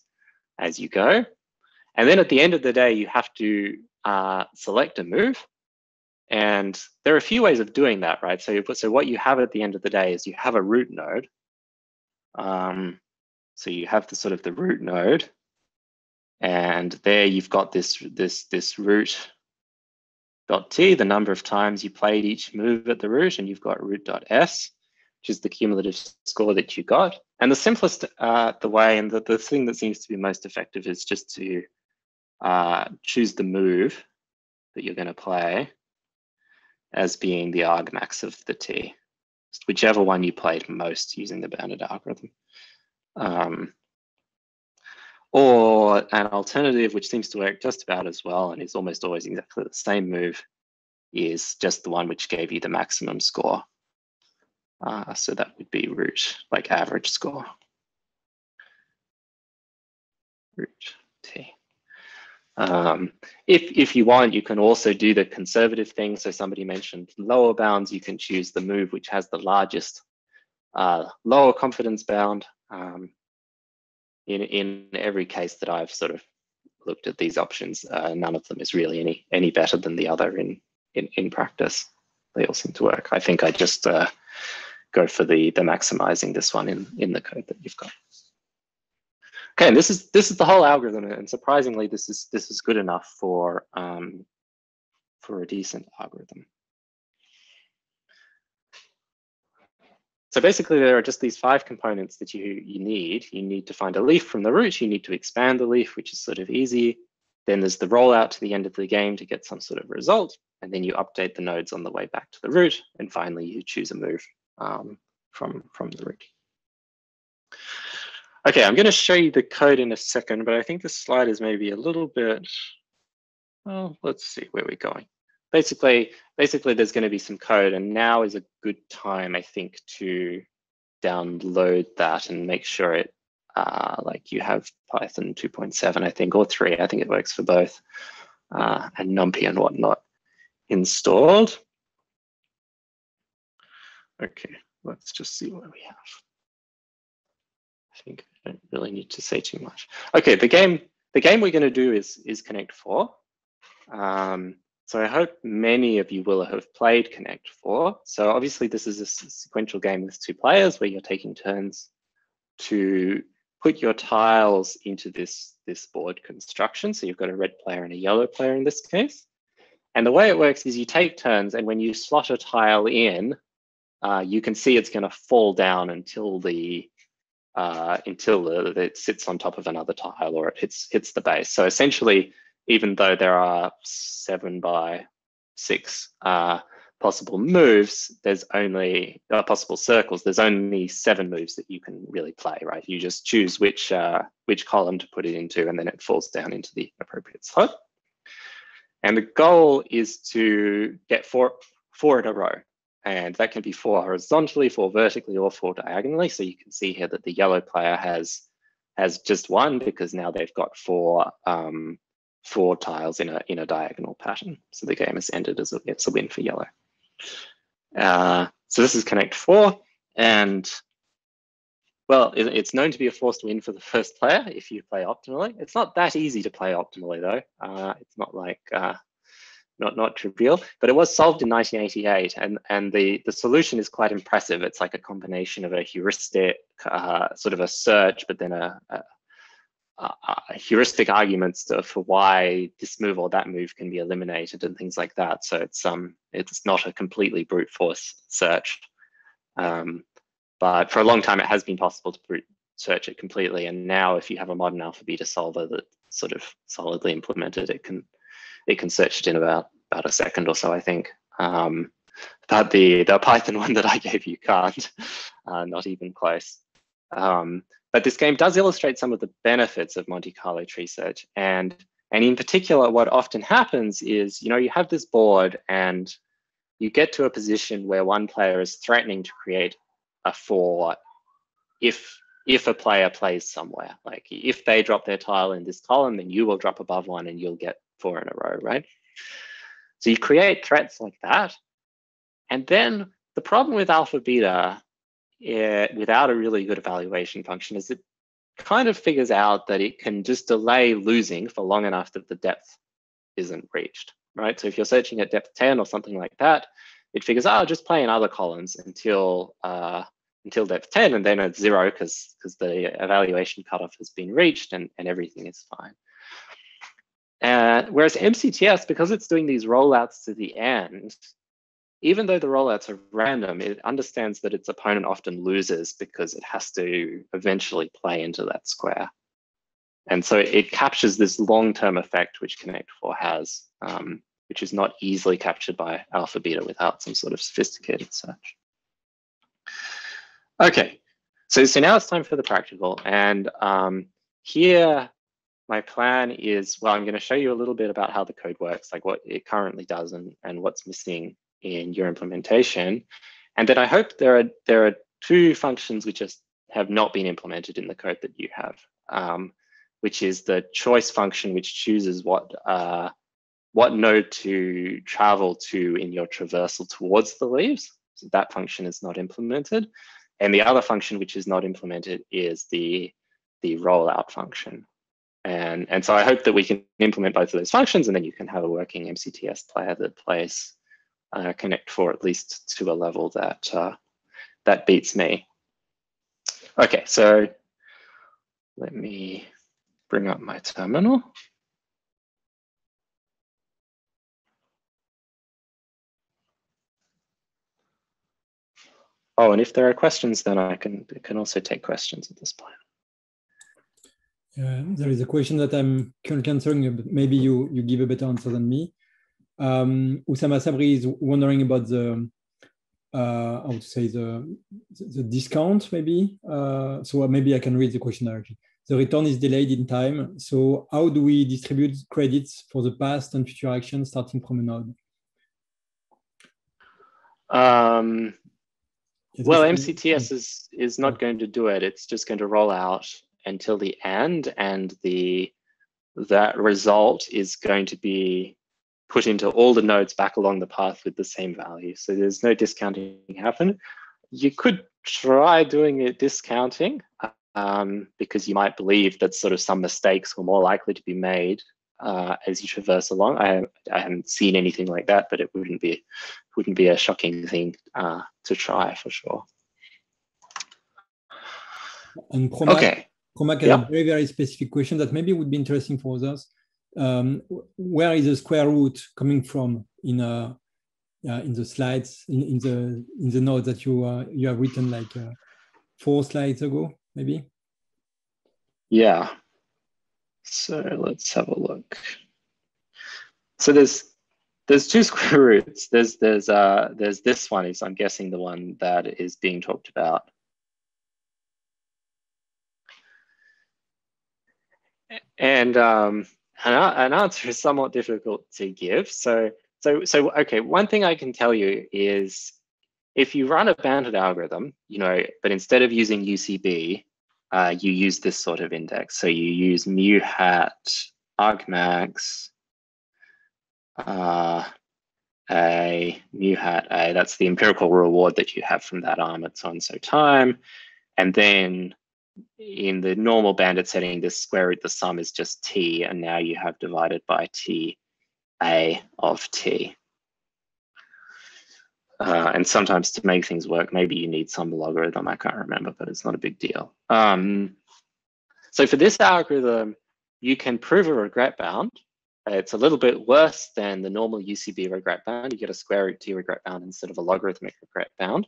as you go. And then at the end of the day, you have to uh, select a move. And there are a few ways of doing that, right? So, put, so what you have at the end of the day is you have a root node. Um, so you have the sort of the root node. And there you've got this, this, this root dot t, the number of times you played each move at the root, and you've got root dot s which is the cumulative score that you got. And the simplest uh, the way and the, the thing that seems to be most effective is just to uh, choose the move that you're going to play as being the argmax of the T, whichever one you played most using the bandit algorithm. Um, or an alternative, which seems to work just about as well and is almost always exactly the same move, is just the one which gave you the maximum score. Uh, so that would be root, like average score. Root. Um, if, if you want, you can also do the conservative thing. So somebody mentioned lower bounds. You can choose the move which has the largest uh, lower confidence bound. Um, in, in every case that I've sort of looked at these options, uh, none of them is really any any better than the other in, in, in practice. They all seem to work. I think I just uh, go for the, the maximizing this one in, in the code that you've got. Okay, this is this is the whole algorithm, and surprisingly, this is this is good enough for um, for a decent algorithm. So basically, there are just these five components that you you need. You need to find a leaf from the root. You need to expand the leaf, which is sort of easy. Then there's the rollout to the end of the game to get some sort of result, and then you update the nodes on the way back to the root, and finally you choose a move um, from, from the root. Okay, I'm going to show you the code in a second, but I think the slide is maybe a little bit, well, let's see where we're going. Basically, basically, there's going to be some code, and now is a good time, I think, to download that and make sure it, uh, like you have Python 2.7, I think, or 3, I think it works for both, uh, and NumPy and whatnot installed. Okay, let's just see what we have. I think I don't really need to say too much. Okay, the game the game we're going to do is is Connect Four. Um, so I hope many of you will have played Connect Four. So obviously this is a sequential game with two players where you're taking turns to put your tiles into this this board construction. So you've got a red player and a yellow player in this case. And the way it works is you take turns, and when you slot a tile in, uh, you can see it's going to fall down until the uh, until it sits on top of another tile or it hits hits the base. So essentially, even though there are seven by six uh, possible moves, there's only uh, possible circles. There's only seven moves that you can really play, right? You just choose which uh, which column to put it into, and then it falls down into the appropriate slot. And the goal is to get four four in a row, and that can be four horizontally, four vertically, or four diagonally. So you can see here that the yellow player has has just one because now they've got four um, four tiles in a in a diagonal pattern. So the game is ended as a, it's a win for yellow. Uh, so this is Connect 4, and well, it's known to be a forced win for the first player if you play optimally. It's not that easy to play optimally though. Uh, it's not like uh, not not trivial, but it was solved in 1988, and and the the solution is quite impressive. It's like a combination of a heuristic, uh, sort of a search, but then a, a heuristic arguments to, for why this move or that move can be eliminated and things like that. So it's um it's not a completely brute force search, um, but for a long time it has been possible to brute search it completely. And now if you have a modern alpha beta solver that sort of solidly implemented, it can it can search it in about about a second or so, I think. Um, but the the Python *laughs* one that I gave you can't, uh, not even close. Um, but this game does illustrate some of the benefits of Monte Carlo tree search. And, and in particular, what often happens is, you know, you have this board and you get to a position where one player is threatening to create a four if if a player plays somewhere. Like if they drop their tile in this column, then you will drop above one and you'll get four in a row, right? So you create threats like that. And then the problem with alpha beta it, without a really good evaluation function is it kind of figures out that it can just delay losing for long enough that the depth isn't reached, right? So if you're searching at depth 10 or something like that, it figures, oh, just play in other columns until uh, until depth 10, and then it's zero because because the evaluation cutoff has been reached and, and everything is fine. Uh, whereas MCTS, because it's doing these rollouts to the end, even though the rollouts are random, it understands that its opponent often loses because it has to eventually play into that square. And so it captures this long-term effect which Connect 4 has, um, which is not easily captured by alpha beta without some sort of sophisticated search. Okay, so, so now it's time for the practical. And um, here, my plan is, well, I'm going to show you a little bit about how the code works, like what it currently does and, and what's missing in your implementation. And then I hope there are there are two functions which just have not been implemented in the code that you have, um, which is the choice function, which chooses what uh, what node to travel to in your traversal towards the leaves. So that function is not implemented. And the other function which is not implemented is the, the rollout function. And, and so I hope that we can implement both of those functions and then you can have a working MCTS player that plays uh, Connect 4 at least to a level that uh, that beats me. Okay, so let me bring up my terminal. Oh, and if there are questions, then I can can also take questions at this point. Uh, there is a question that I'm currently answering. But maybe you you give a better answer than me. Um, Usama Sabri is wondering about the uh, how to say the the discount maybe. Uh, so maybe I can read the question directly. The return is delayed in time. So how do we distribute credits for the past and future actions starting from a node? Um, well, MCTS is is not going to do it. It's just going to roll out until the end, and the that result is going to be put into all the nodes back along the path with the same value. So there's no discounting happen. You could try doing it discounting um, because you might believe that sort of some mistakes were more likely to be made uh, as you traverse along. I, I haven't seen anything like that, but it wouldn't be wouldn't be a shocking thing uh, to try for sure. Okay. Promac has yeah. a very, very specific question that maybe would be interesting for others. um, where is the square root coming from in uh, uh, in the slides in, in the in the note that you uh, you have written like uh, four slides ago, maybe? Yeah. So let's have a look. So there's there's two *laughs* square roots. There's there's uh there's this one is I'm guessing the one that is being talked about. And um, an, an answer is somewhat difficult to give. So so so okay, one thing I can tell you is if you run a bandit algorithm, you know, but instead of using UCB, uh, you use this sort of index. So you use mu hat argmax uh, a mu hat a. That's the empirical reward that you have from that arm at so and so time. And then in the normal bandit setting, the square root, of the sum is just t, and now you have divided by t a of t. Uh, and sometimes to make things work, maybe you need some logarithm. I can't remember, but it's not a big deal. Um, so for this algorithm, you can prove a regret bound. It's a little bit worse than the normal UCB regret bound. You get a square root t regret bound instead of a logarithmic regret bound.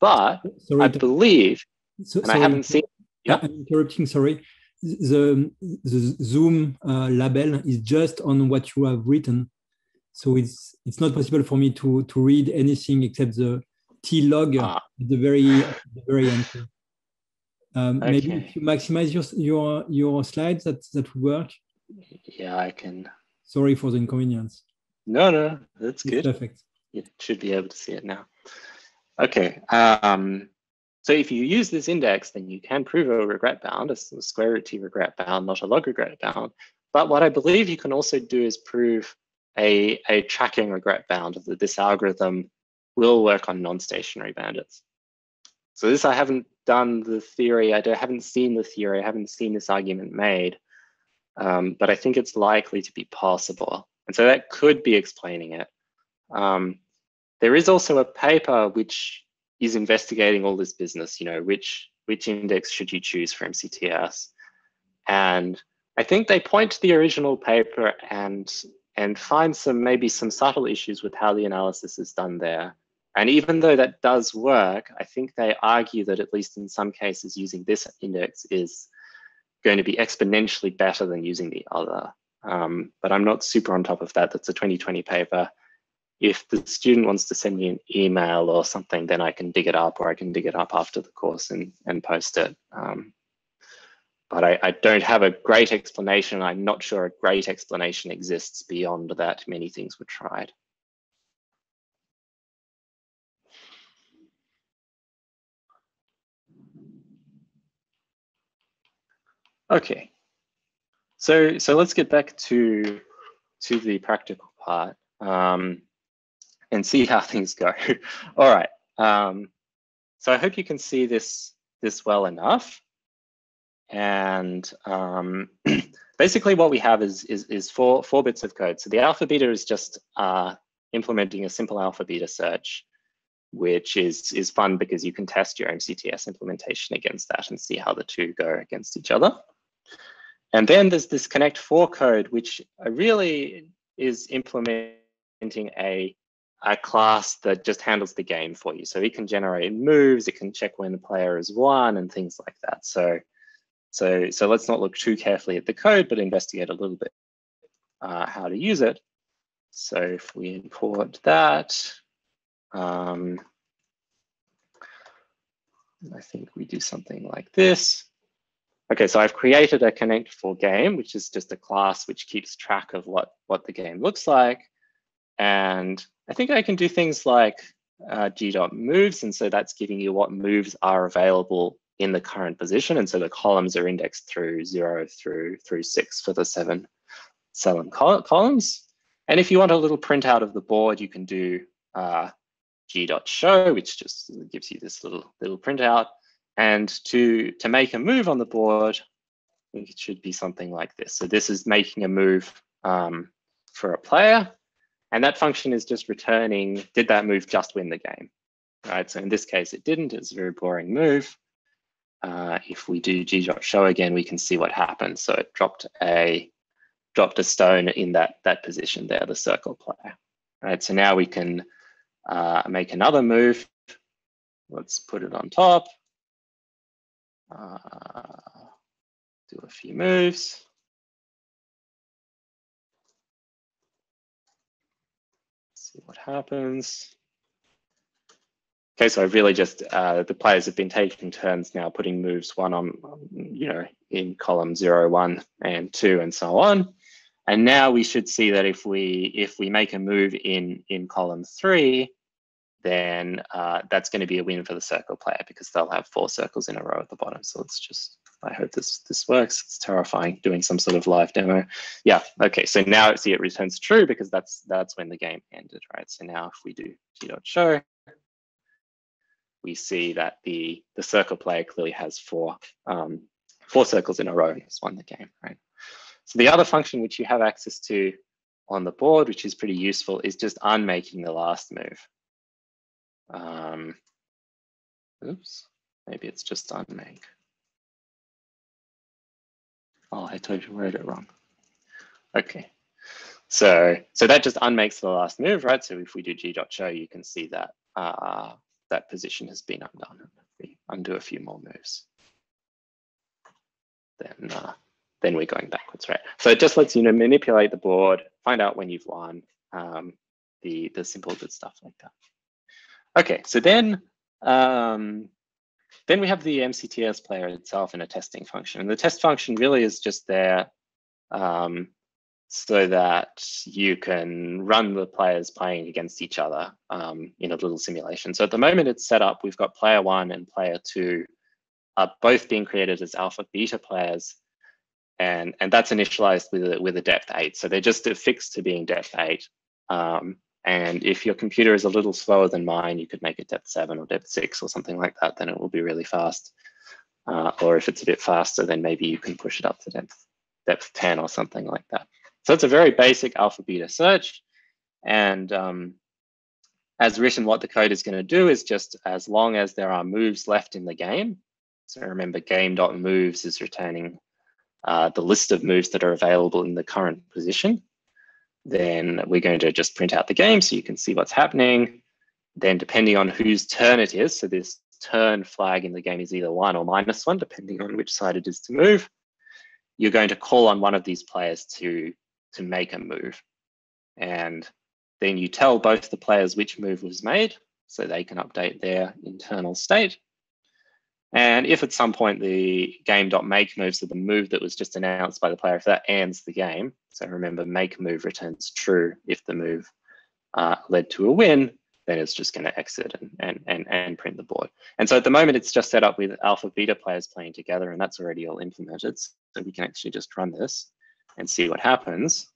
But sorry, I believe, so, and sorry, I haven't seen. Yeah, I'm interrupting. Sorry, the the Zoom uh, label is just on what you have written. So it's it's not possible for me to to read anything except the t log ah. at the very the very end. Um, okay. Maybe if you maximize your your your slides, that that would work. Yeah, I can. Sorry for the inconvenience. No, no, that's it's good. Perfect. You should be able to see it now. Okay. Um, so if you use this index, then you can prove a regret bound, a square root t regret bound, not a log regret bound. But what I believe you can also do is prove a, a tracking regret bound that this algorithm will work on non-stationary bandits. So this I haven't done the theory, I haven't seen the theory, I haven't seen this argument made, um, but I think it's likely to be possible. And so that could be explaining it. Um, there is also a paper which is investigating all this business, you know, which, which index should you choose for MCTS? And I think they point to the original paper and and find some maybe some subtle issues with how the analysis is done there. And even though that does work, I think they argue that at least in some cases using this index is going to be exponentially better than using the other. Um, but I'm not super on top of that. That's a 2020 paper. If the student wants to send me an email or something, then I can dig it up or I can dig it up after the course and, and post it. Um, but I, I, don't have a great explanation. I'm not sure a great explanation exists beyond that many things were tried. Okay, so so let's get back to to the practical part um, and see how *laughs* things go. All right. Um, so I hope you can see this this well enough. And um, *clears throat* basically what we have is, is, is, four, four bits of code. So the alpha beta is just uh, implementing a simple alpha beta search, which is, is fun because you can test your MCTS implementation against that and see how the two go against each other. And then there's this connect four code, which really is implementing a, a class that just handles the game for you. So it can generate moves, it can check when the player has won and things like that. So so, so let's not look too carefully at the code, but investigate a little bit uh, how to use it. So if we import that, um, I think we do something like this. Okay, so I've created a connect four game, which is just a class which keeps track of what, what the game looks like. And I think I can do things like uh, g.moves, and so that's giving you what moves are available in the current position. And so the columns are indexed through zero through through six for the seven seven col columns. And if you want a little printout of the board, you can do uh, g.show, which just gives you this little little printout. And to, to make a move on the board, I think it should be something like this. So this is making a move um, for a player. And that function is just returning, did that move just win the game? Right, so in this case, it didn't, it's a very boring move uh, if we do g.show again, we can see what happened. So it dropped a dropped a stone in that, that position there, the circle player. Right, so now we can uh, make another move. Let's put it on top. Uh, do a few moves. See what happens. Okay, so really just, uh, the players have been taking turns now putting moves one on, you know, in column zero, one and two and so on. And now we should see that if we if we make a move in in column three, then uh, that's going to be a win for the circle player because they'll have four circles in a row at the bottom. So let's just, I hope this this works. It's terrifying doing some sort of live demo. Yeah, okay, so now see it returns true because that's that's when the game ended, right? So now if we do g.show, we see that the, the circle player clearly has four, um, four circles in a row and has won the game, right? So the other function which you have access to on the board, which is pretty useful, is just unmaking the last move. Um, oops, maybe it's just on unmake. Oh, I totally wrote it wrong. Okay, so so that just unmakes the last move, right? So if we do g.show, you can see that uh, that position has been undone. If we undo a few more moves, then uh, then we're going backwards, right? So it just lets you know, manipulate the board, find out when you've won, um, the, the simple good stuff like that. Okay, so then, um, then we have the MCTS player itself in a testing function. And the test function really is just there um, so that you can run the players playing against each other um, in a little simulation. So at the moment it's set up, we've got player one and player two are both being created as alpha beta players and and that's initialized with a, with a depth eight. So they're just affixed to being depth eight. Um, and if your computer is a little slower than mine, you could make it depth seven or depth six or something like that. Then it will be really fast. Uh, or if it's a bit faster, then maybe you can push it up to depth depth 10 or something like that. So it's a very basic alpha beta search. And um, as written, what the code is going to do is just as long as there are moves left in the game. So remember game.moves is returning uh, the list of moves that are available in the current position. Then we're going to just print out the game so you can see what's happening. Then depending on whose turn it is, so this turn flag in the game is either one or minus one, depending on which side it is to move, you're going to call on one of these players to, to make a move. And then you tell both the players which move was made so they can update their internal state. And if at some point the game.make moves to the move that was just announced by the player, if that ends the game, so remember make move returns true if the move uh, led to a win, then it's just going to exit and, and, and, and print the board. And so at the moment, it's just set up with alpha beta players playing together, and that's already all implemented. So we can actually just run this and see what happens.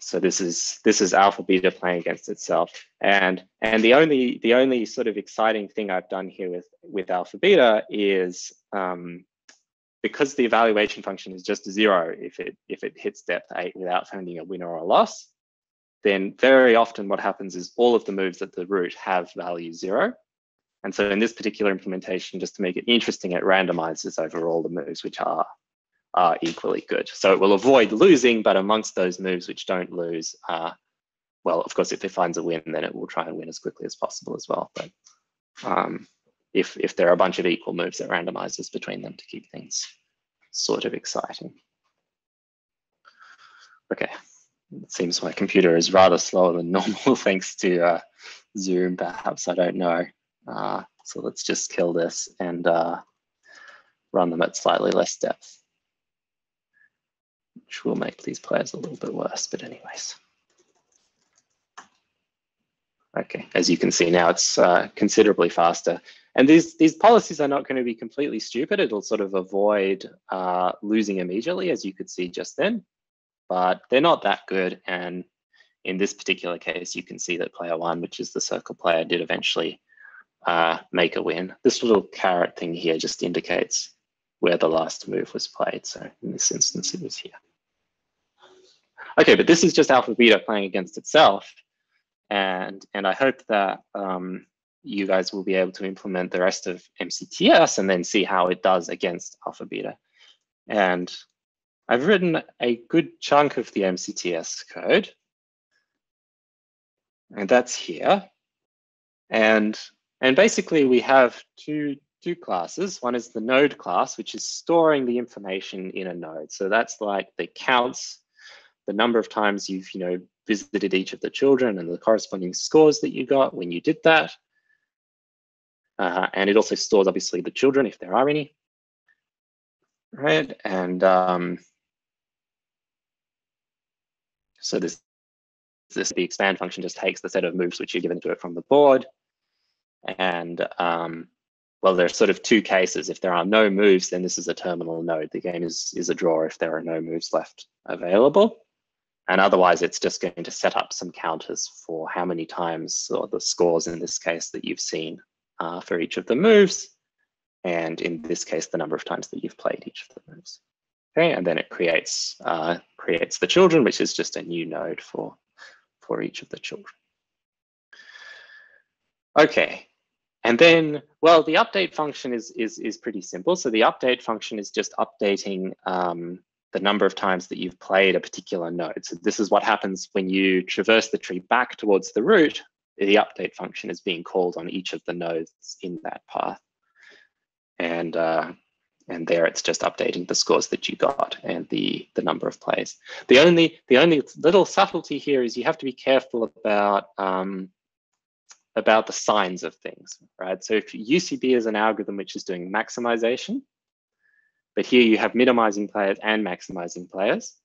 So this is this is alpha beta playing against itself. And and the only the only sort of exciting thing I've done here with with alpha beta is um, because the evaluation function is just zero if it if it hits depth eight without finding a winner or a loss, then very often what happens is all of the moves at the root have value zero. And so in this particular implementation, just to make it interesting, it randomizes over all the moves, which are are equally good. So it will avoid losing, but amongst those moves which don't lose, uh, well, of course, if it finds a win, then it will try and win as quickly as possible as well. But um, if, if there are a bunch of equal moves, it randomizes between them to keep things sort of exciting. Okay, it seems my computer is rather slower than *laughs* normal thanks to uh, Zoom, perhaps, I don't know. Uh, so let's just kill this and uh, run them at slightly less depth which will make these players a little bit worse, but anyways. Okay, as you can see now, it's uh, considerably faster. And these, these policies are not going to be completely stupid. It'll sort of avoid uh, losing immediately, as you could see just then, but they're not that good. And in this particular case, you can see that player one, which is the circle player, did eventually uh, make a win. This little caret thing here just indicates where the last move was played. So in this instance, it was here. Okay, but this is just alpha beta playing against itself. And, and I hope that um, you guys will be able to implement the rest of MCTS and then see how it does against alpha beta. And I've written a good chunk of the MCTS code. And that's here. And, and basically we have two, two classes. One is the node class, which is storing the information in a node. So that's like the counts, the number of times you've you know visited each of the children and the corresponding scores that you got when you did that. Uh, and it also stores obviously the children if there are any. Right, and um, so this, this the expand function just takes the set of moves which you're given to it from the board. And um, well, are sort of two cases. If there are no moves, then this is a terminal node. The game is, is a draw if there are no moves left available. And otherwise, it's just going to set up some counters for how many times, or the scores in this case, that you've seen uh, for each of the moves. And in this case, the number of times that you've played each of the moves. Okay, and then it creates uh, creates the children, which is just a new node for, for each of the children. Okay, and then, well, the update function is, is, is pretty simple. So the update function is just updating um, the number of times that you've played a particular node. So this is what happens when you traverse the tree back towards the root, the update function is being called on each of the nodes in that path. And, uh, and there it's just updating the scores that you got and the, the number of plays. The only, the only little subtlety here is you have to be careful about, um, about the signs of things, right? So if UCB is an algorithm which is doing maximization, but here you have minimizing players and maximizing players.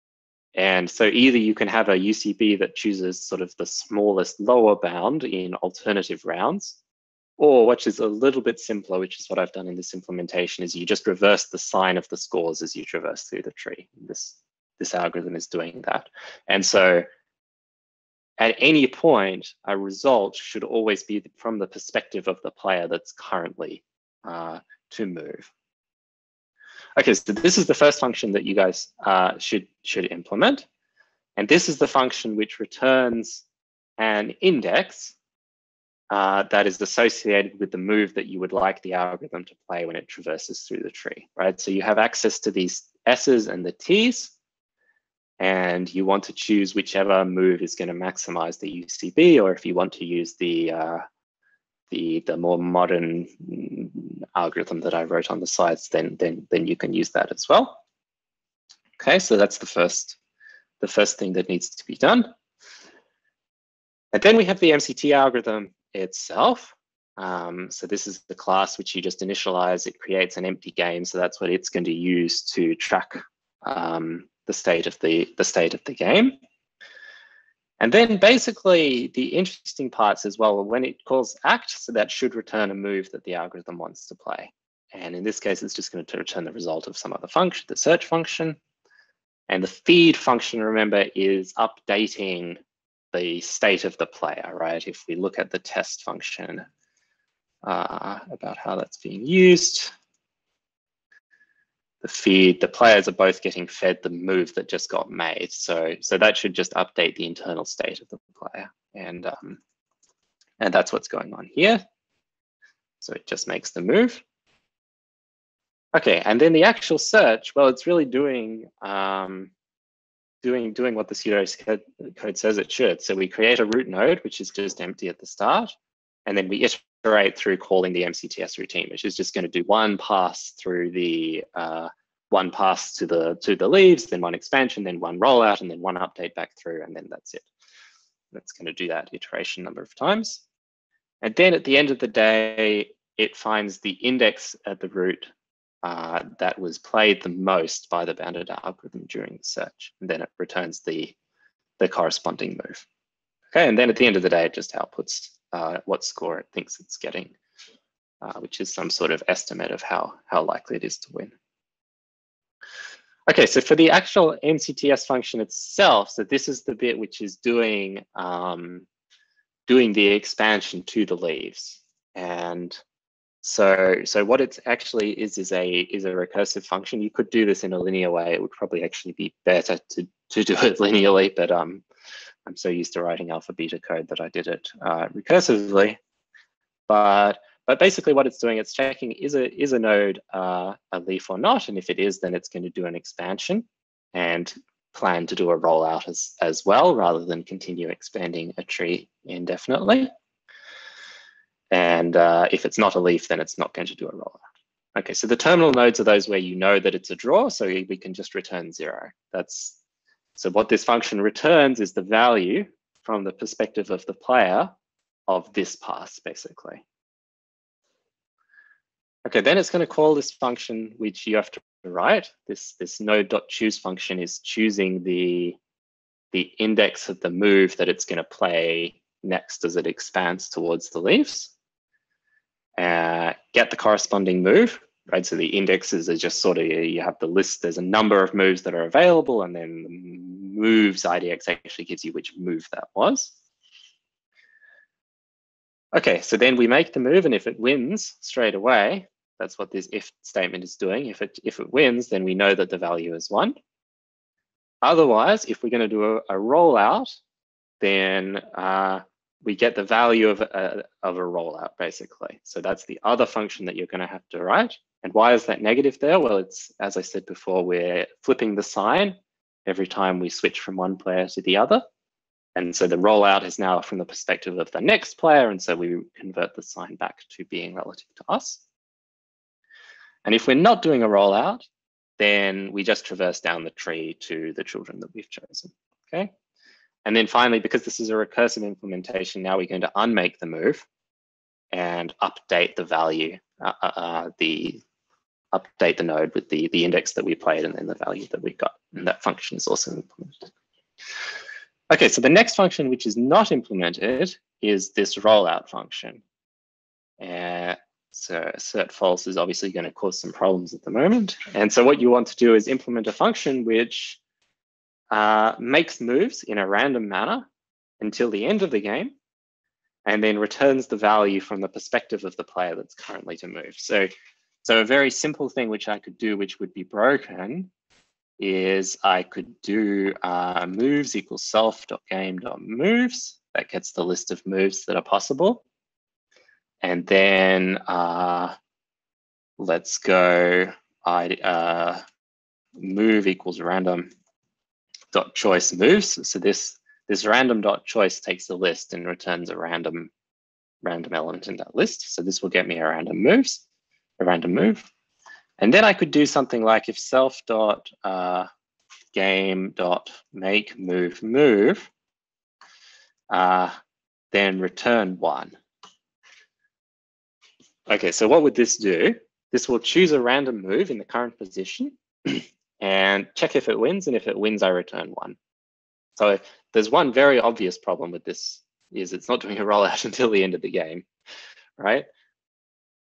And so either you can have a UCB that chooses sort of the smallest lower bound in alternative rounds, or which is a little bit simpler, which is what I've done in this implementation, is you just reverse the sign of the scores as you traverse through the tree. This, this algorithm is doing that. And so at any point, a result should always be from the perspective of the player that's currently uh, to move. Okay, so this is the first function that you guys uh, should, should implement. And this is the function which returns an index uh, that is associated with the move that you would like the algorithm to play when it traverses through the tree, right? So you have access to these S's and the T's, and you want to choose whichever move is going to maximize the UCB, or if you want to use the uh, the the more modern algorithm that I wrote on the slides, then then then you can use that as well. Okay, so that's the first the first thing that needs to be done. And then we have the MCT algorithm itself. Um, so this is the class which you just initialize. It creates an empty game, so that's what it's going to use to track um, the state of the the state of the game. And then basically the interesting parts as well, when it calls act, so that should return a move that the algorithm wants to play. And in this case, it's just going to return the result of some other function, the search function. And the feed function, remember, is updating the state of the player, right? If we look at the test function uh, about how that's being used, the feed, the players are both getting fed the move that just got made. So, so that should just update the internal state of the player. And, um, and that's what's going on here. So it just makes the move. Okay, and then the actual search, well, it's really doing um, doing doing what the pseudo code says it should. So we create a root node, which is just empty at the start, and then we iterate through calling the MCTS routine, which is just going to do one pass through the uh, one pass to the to the leaves, then one expansion, then one rollout, and then one update back through, and then that's it. That's going to do that iteration number of times. And then at the end of the day, it finds the index at the root uh, that was played the most by the bandit algorithm during the search. And then it returns the, the corresponding move. Okay, and then at the end of the day, it just outputs uh, what score it thinks it's getting, uh, which is some sort of estimate of how, how likely it is to win. Okay, so for the actual MCTS function itself, so this is the bit which is doing um, doing the expansion to the leaves. And so, so what it actually is is a is a recursive function. You could do this in a linear way. It would probably actually be better to to do it *laughs* linearly, but um, I'm so used to writing alpha beta code that I did it uh, recursively. But but basically what it's doing, it's checking is a, is a node uh, a leaf or not? And if it is, then it's going to do an expansion and plan to do a rollout as, as well, rather than continue expanding a tree indefinitely. And uh, if it's not a leaf, then it's not going to do a rollout. Okay, so the terminal nodes are those where you know that it's a draw, so we can just return zero. That's so what this function returns is the value from the perspective of the player of this pass, basically. Okay, then it's going to call this function, which you have to write. This, this node.choose function is choosing the, the index of the move that it's going to play next as it expands towards the leaves. Uh, get the corresponding move, right? So the indexes are just sort of, you have the list, there's a number of moves that are available, and then the moves IDX actually gives you which move that was. Okay, so then we make the move, and if it wins straight away, that's what this if statement is doing. If it if it wins, then we know that the value is one. Otherwise, if we're going to do a, a rollout, then uh, we get the value of a, of a rollout, basically. So that's the other function that you're going to have to write. And why is that negative there? Well, it's, as I said before, we're flipping the sign every time we switch from one player to the other. And so the rollout is now from the perspective of the next player. And so we convert the sign back to being relative to us. And if we're not doing a rollout, then we just traverse down the tree to the children that we've chosen, okay? And then finally, because this is a recursive implementation, now we're going to unmake the move and update the value, uh, uh, uh, the update the node with the, the index that we played and then the value that we got. And that function is also implemented. Okay, so the next function which is not implemented is this rollout function. Uh, so assert false is obviously going to cause some problems at the moment. And so what you want to do is implement a function which uh, makes moves in a random manner until the end of the game, and then returns the value from the perspective of the player that's currently to move. So, so a very simple thing which I could do, which would be broken, is I could do uh, moves equals self dot game dot moves. That gets the list of moves that are possible. And then uh, let's go I uh, move equals random dot choice moves. So this this random dot choice takes the list and returns a random random element in that list. So this will get me a random moves, a random move. And then I could do something like if self dot uh, game dot make move move, uh, then return one. Okay, so what would this do? This will choose a random move in the current position *clears throat* and check if it wins. And if it wins, I return one. So there's one very obvious problem with this is it's not doing a rollout *laughs* until the end of the game, right?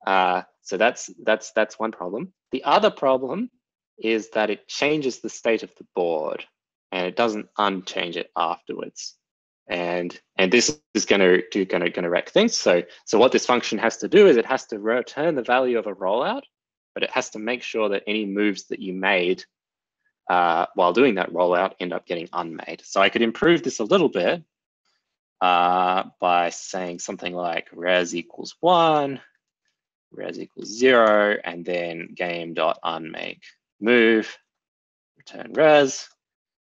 Uh, so that's that's that's one problem. The other problem is that it changes the state of the board and it doesn't unchange it afterwards and and this is going to do going to going to wreck things. So so what this function has to do is it has to return the value of a rollout, but it has to make sure that any moves that you made uh, while doing that rollout end up getting unmade. So I could improve this a little bit uh, by saying something like res equals one, res equals zero, and then game dot unmake move, return res.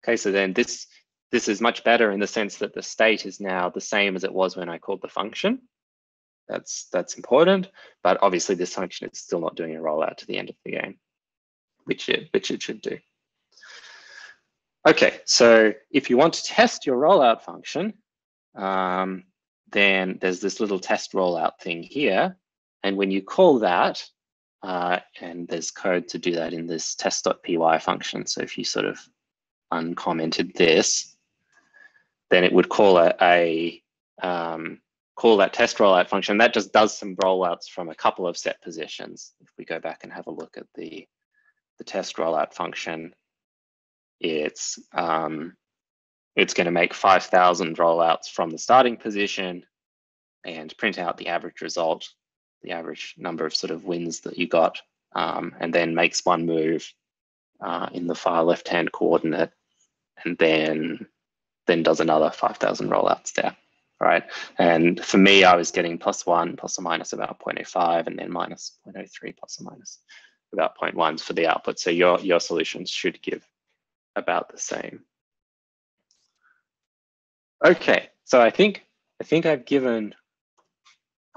Okay, so then this this is much better in the sense that the state is now the same as it was when I called the function. That's, that's important, but obviously this function is still not doing a rollout to the end of the game, which it, which it should do. Okay, so if you want to test your rollout function, um, then there's this little test rollout thing here. And when you call that, uh, and there's code to do that in this test.py function. So if you sort of uncommented this, then it would call a, a um, call that test rollout function. That just does some rollouts from a couple of set positions. If we go back and have a look at the, the test rollout function, it's um, it's going to make 5,000 rollouts from the starting position and print out the average result, the average number of sort of wins that you got, um, and then makes one move uh, in the far left-hand coordinate, and then then does another 5,000 rollouts there. right? And for me, I was getting plus one, plus or minus about 0.05, and then minus 0.03, plus or minus about 0.1 for the output. So your, your solutions should give about the same. Okay, so I think I think I've given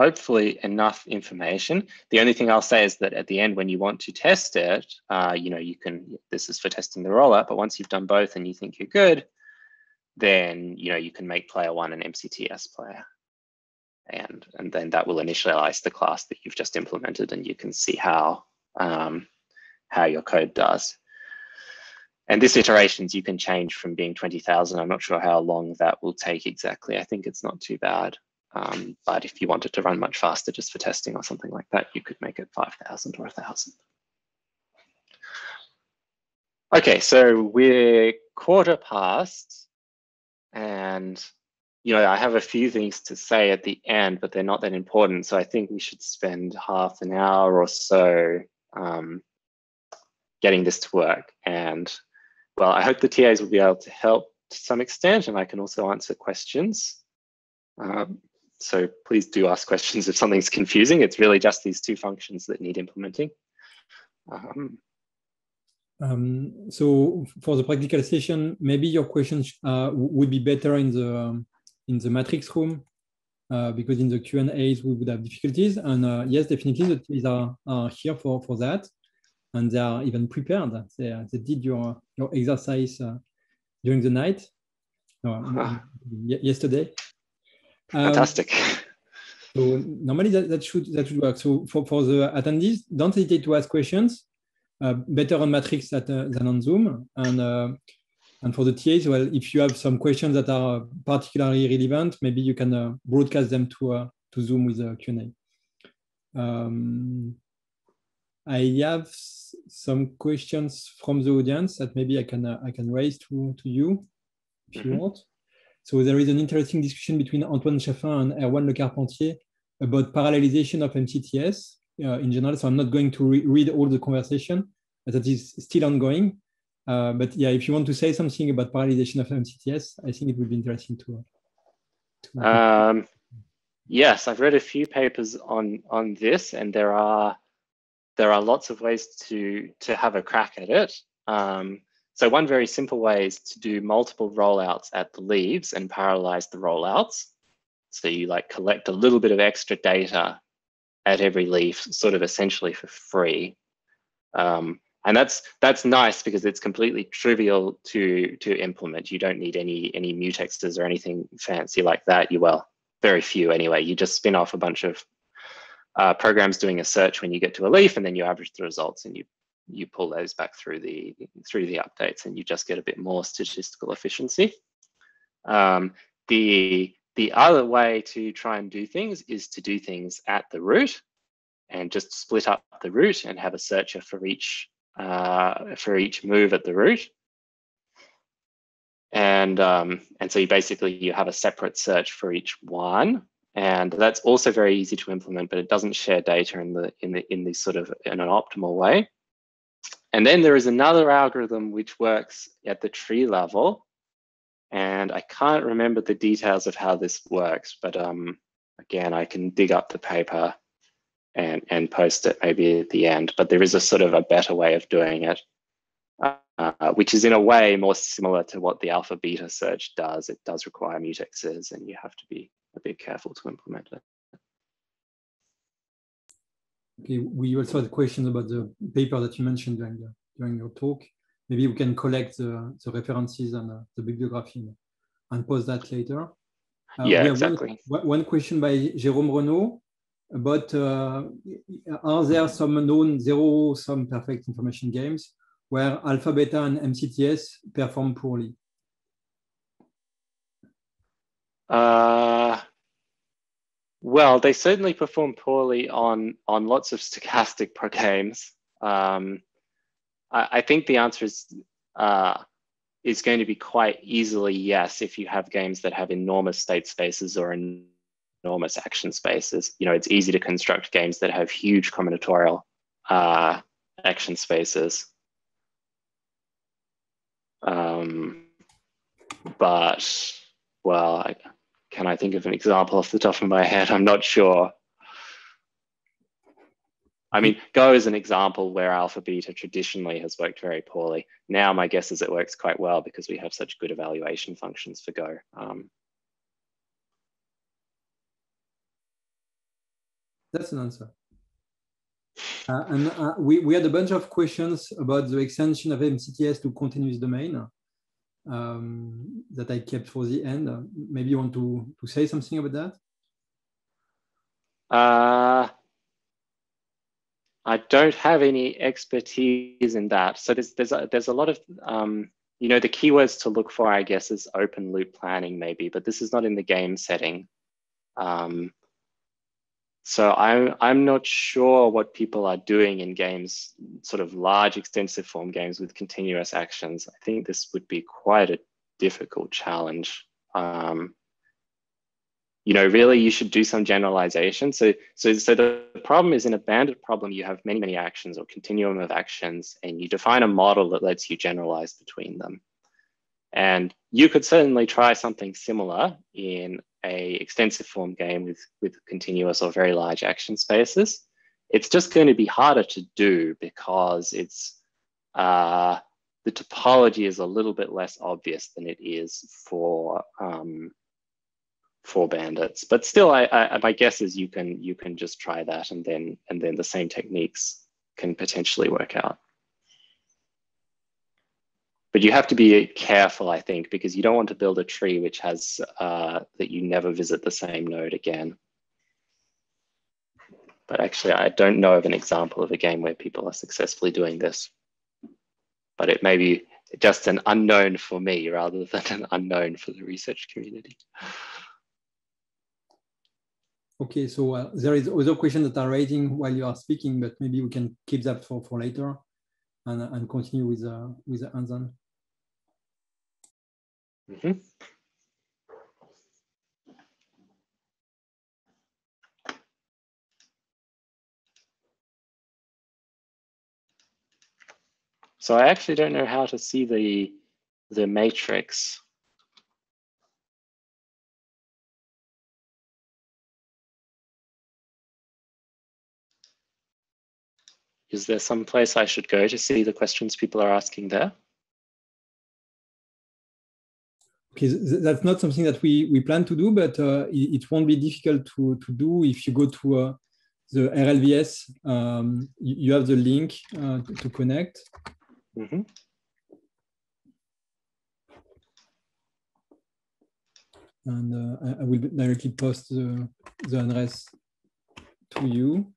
hopefully enough information. The only thing I'll say is that at the end, when you want to test it, uh, you know, you can, this is for testing the rollout, but once you've done both and you think you're good, then, you know, you can make player one an MCTS player. And, and then that will initialize the class that you've just implemented and you can see how, um, how your code does. And this iterations you can change from being 20,000. I'm not sure how long that will take exactly. I think it's not too bad. Um, but if you wanted to run much faster just for testing or something like that, you could make it 5,000 or 1,000. Okay, so we're quarter past and you know, I have a few things to say at the end, but they're not that important. So I think we should spend half an hour or so um, getting this to work. And well, I hope the TAs will be able to help to some extent, and I can also answer questions. Um, so please do ask questions if something's confusing. It's really just these two functions that need implementing. Um, um, so for the practical session, maybe your questions uh, would be better in the um, in the matrix room uh, because in the Q and A's we would have difficulties. And uh, yes, definitely the teams are, are here for for that, and they are even prepared. They, they did your your exercise uh, during the night, uh, yesterday. Um, Fantastic. So normally that, that should that should work. So for, for the attendees, don't hesitate to ask questions. Uh, better on Matrix that, uh, than on Zoom. And uh, and for the TAs, well, if you have some questions that are particularly relevant, maybe you can uh, broadcast them to uh, to Zoom with a Q&A. Um, I have some questions from the audience that maybe I can uh, I can raise to to you if mm -hmm. you mm-hmm. want. So there is an interesting discussion between Antoine Chaffin and Erwan Le Carpentier about parallelization of MCTS uh, in general. So I'm not going to re read all the conversation that is still ongoing. Uh, but yeah, if you want to say something about parallelization of MCTS, I think it would be interesting to. to um, yes, I've read a few papers on on this, and there are there are lots of ways to to have a crack at it. Um, so one very simple way is to do multiple rollouts at the leaves and parallelize the rollouts. So you like collect a little bit of extra data at every leaf, sort of essentially for free. Um, and that's that's nice because it's completely trivial to to implement. You don't need any any mutexes or anything fancy like that. You well, very few anyway. You just spin off a bunch of uh, programs doing a search when you get to a leaf, and then you average the results and you you pull those back through the through the updates and you just get a bit more statistical efficiency. Um, the the other way to try and do things is to do things at the root and just split up the root and have a searcher for each uh, for each move at the root. And um, and so you basically you have a separate search for each one, and that's also very easy to implement, but it doesn't share data in the in the in this sort of in an optimal way. And then there is another algorithm which works at the tree level. And I can't remember the details of how this works, but um, again, I can dig up the paper and, and post it maybe at the end. But there is a sort of a better way of doing it, uh, which is in a way more similar to what the alpha beta search does. It does require mutexes and you have to be a bit careful to implement it. Okay, we also had questions about the paper that you mentioned during, the, during your talk. Maybe we can collect the, the references and uh, the bibliography and post that later. Uh, yeah, exactly. One, one, question by Jérôme Renaud about uh, are there some known zero-sum perfect information games where alpha, beta, and MCTS perform poorly? Uh, well, they certainly perform poorly on on lots of stochastic *laughs* games. Um, I, I, think the answer is uh, is going to be quite easily yes if you have games that have enormous state spaces or enormous action spaces. You know, it's easy to construct games that have huge combinatorial uh, action spaces. Um, but well, I, can I think of an example off the top of my head? I'm not sure. I mean, Go is an example where alpha beta traditionally has worked very poorly. Now my guess is it works quite well because we have such good evaluation functions for Go. Um, That's an answer. Uh, and uh, we, we had a bunch of questions about the extension of MCTS to continuous domain um, that I kept for the end. Uh, maybe you want to, to say something about that? Uh, I don't have any expertise in that. So there's there's a, there's a lot of um, you know the keywords to look for, I guess, is open loop planning maybe, but this is not in the game setting. Um, so I'm I'm not sure what people are doing in games, sort of large extensive form games with continuous actions. I think this would be quite a difficult challenge. Um, you know, really you should do some generalization. So, so, so the problem is in a bandit problem, you have many, many actions or continuum of actions, and you define a model that lets you generalize between them. And you could certainly try something similar in a extensive form game with, with continuous or very large action spaces. It's just going to be harder to do because it's uh, the topology is a little bit less obvious than it is for um, for bandits. But still, I, I, my guess is you can you can just try that, and then and then the same techniques can potentially work out. But you have to be careful, I think, because you don't want to build a tree which has uh, that you never visit the same node again. But actually, I don't know of an example of a game where people are successfully doing this. But it may be just an unknown for me rather *laughs* than an unknown for the research community. Okay, so uh, there is other questions that are raising while you are speaking, but maybe we can keep that for, for later and, and continue with, uh, with the Anzan. Mm -hmm. So I actually don't know how to see the, the matrix Is there some place I should go to see the questions people are asking there? Okay, that's not something that we, we plan to do, but uh, it, it, won't be difficult to, to do if you go to uh, the RLVS. Um, you, have the link uh, to, to, connect. Mm -hmm. And uh, I will directly post the, the address to you.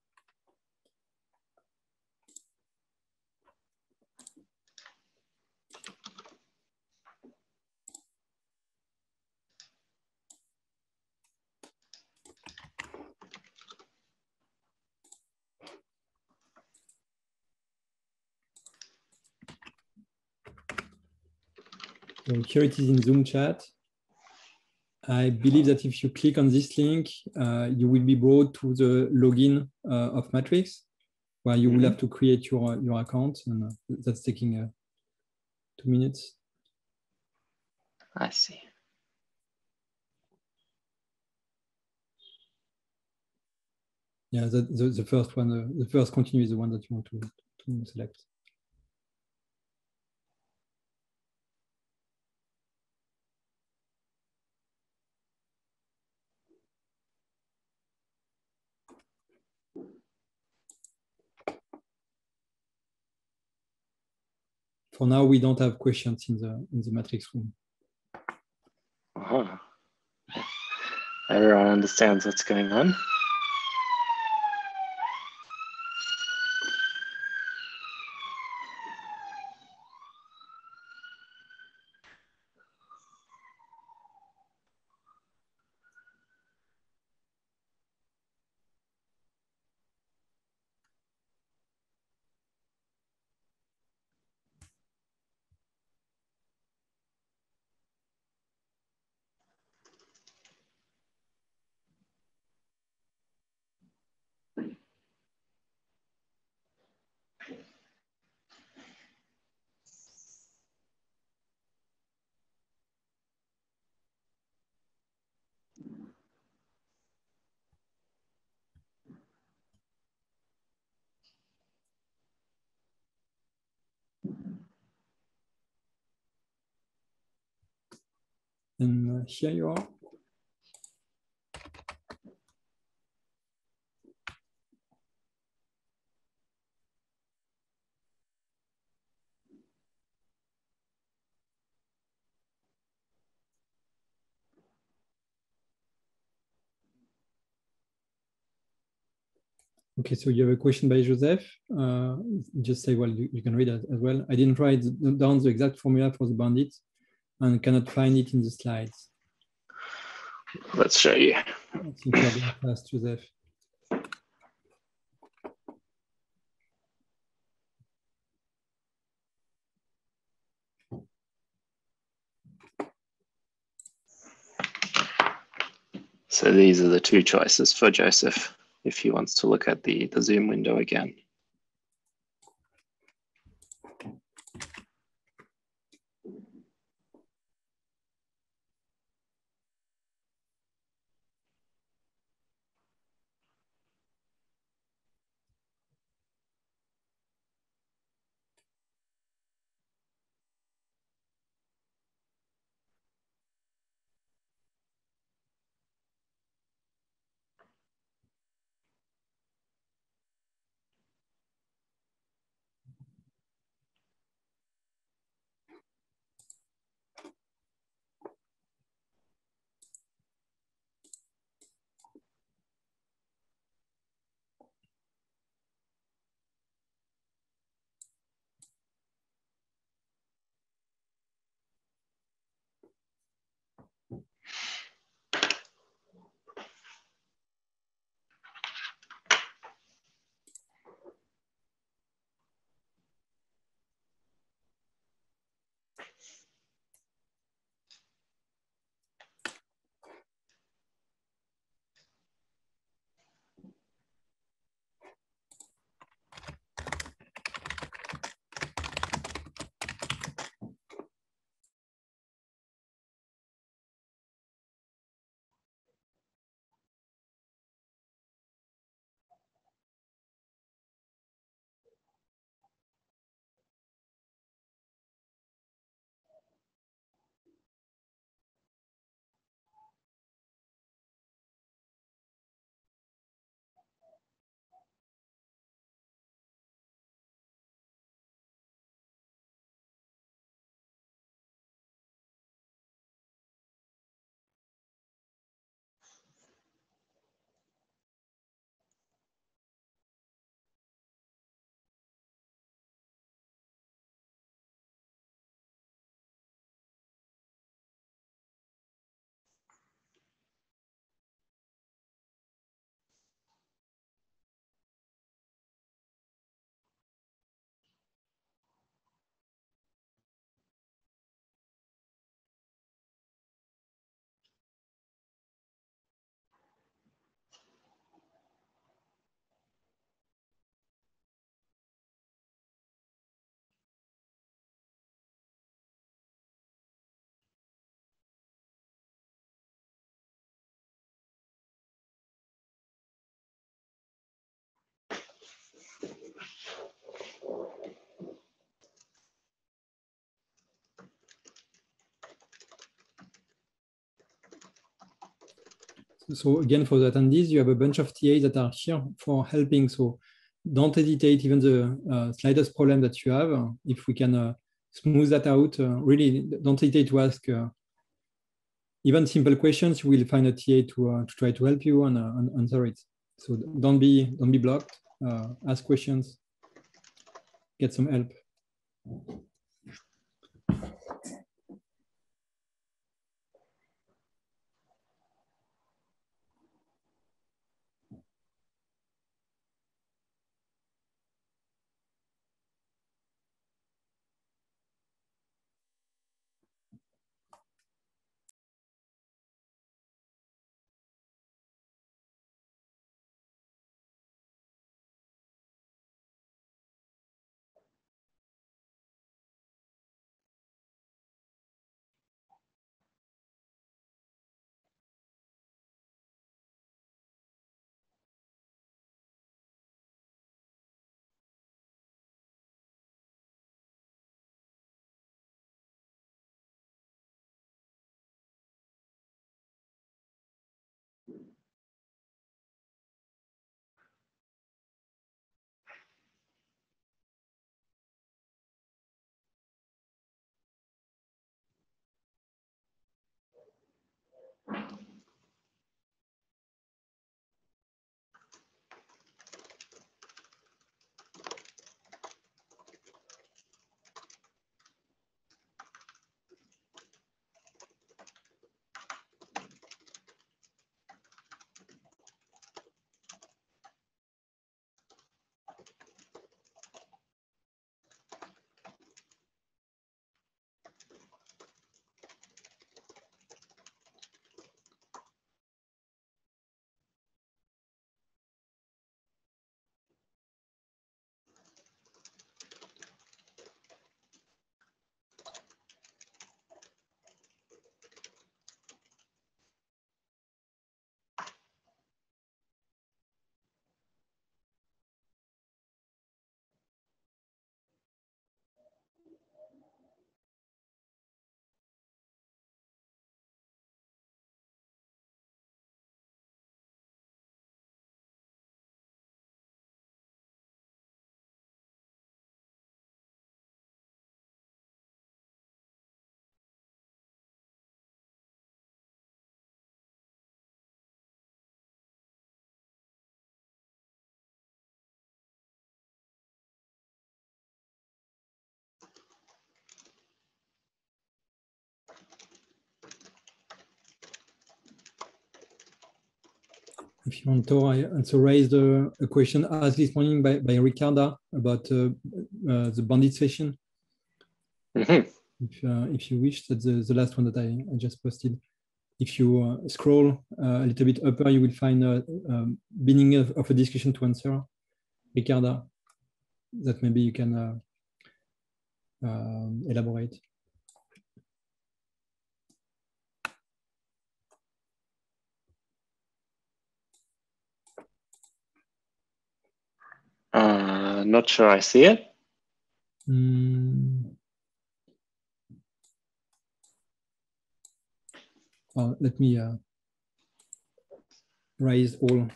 So here it is in Zoom chat. I believe that if you click on this link, uh, you will be brought to the login uh, of Matrix, where you mm -hmm. will mm-hmm. have to create your, your account. And uh, that's taking uh, two minutes. I see. Yeah, the, the, the first one, uh, the first continue is the one that you want to, to select. For now, we don't have questions in the in the matrix room. Uh -huh. Everyone understands what's going on. And uh, here you are. Okay, so you have a question by Joseph. Uh, just say, well, you, you, can read it as well. I didn't write down the exact formula for the bandit and cannot find it in the slides. Let's show you. fast, Joseph. So these are the two choices for Joseph if he wants to look at the, the Zoom window again. So again, for the attendees, you have a bunch of TAs that are here for helping. So don't hesitate, even the uh, slightest problem that you have, if we can uh, smooth that out, uh, really don't hesitate to ask uh, even simple questions, you will find a TA to, uh, to try to help you and, and, answer it. So don't be, don't be blocked, Uh, ask questions, get some help. If you want to, I also raised a, a question asked this morning by, by Ricarda about uh, uh, the bandit session. Mhm. If, uh, if you wish, that's the, the last one that I, I just posted. If you uh, scroll uh, a little bit upper, you will find a um, beginning of, of a discussion to answer. Ricarda, that maybe you can uh, um, elaborate. Uh, not sure I see it. Mm. Well, let me uh, raise all.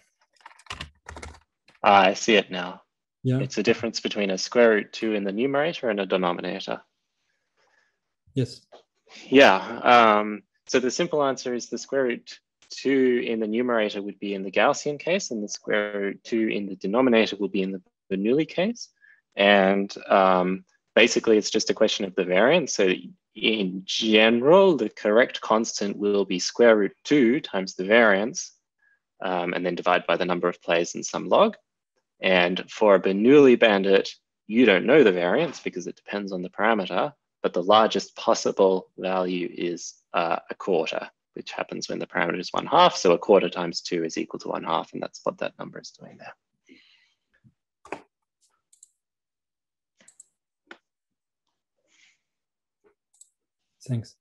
Ah, I see it now. Yeah, It's a difference between a square root 2 in the numerator and a denominator. yes. Yeah. Um, so the simple answer is the square root 2 in the numerator would be in the Gaussian case, and the square root 2 in the denominator will be in the Bernoulli case. And um, basically, it's just a question of the variance. So in general, the correct constant will be square root 2 times the variance, um, and then divide by the number of plays in some log. And for a Bernoulli bandit, you don't know the variance because it depends on the parameter, but the largest possible value is uh, a quarter, which happens when the parameter is one half. So a quarter times two is equal to one half, and that's what that number is doing there. Thanks.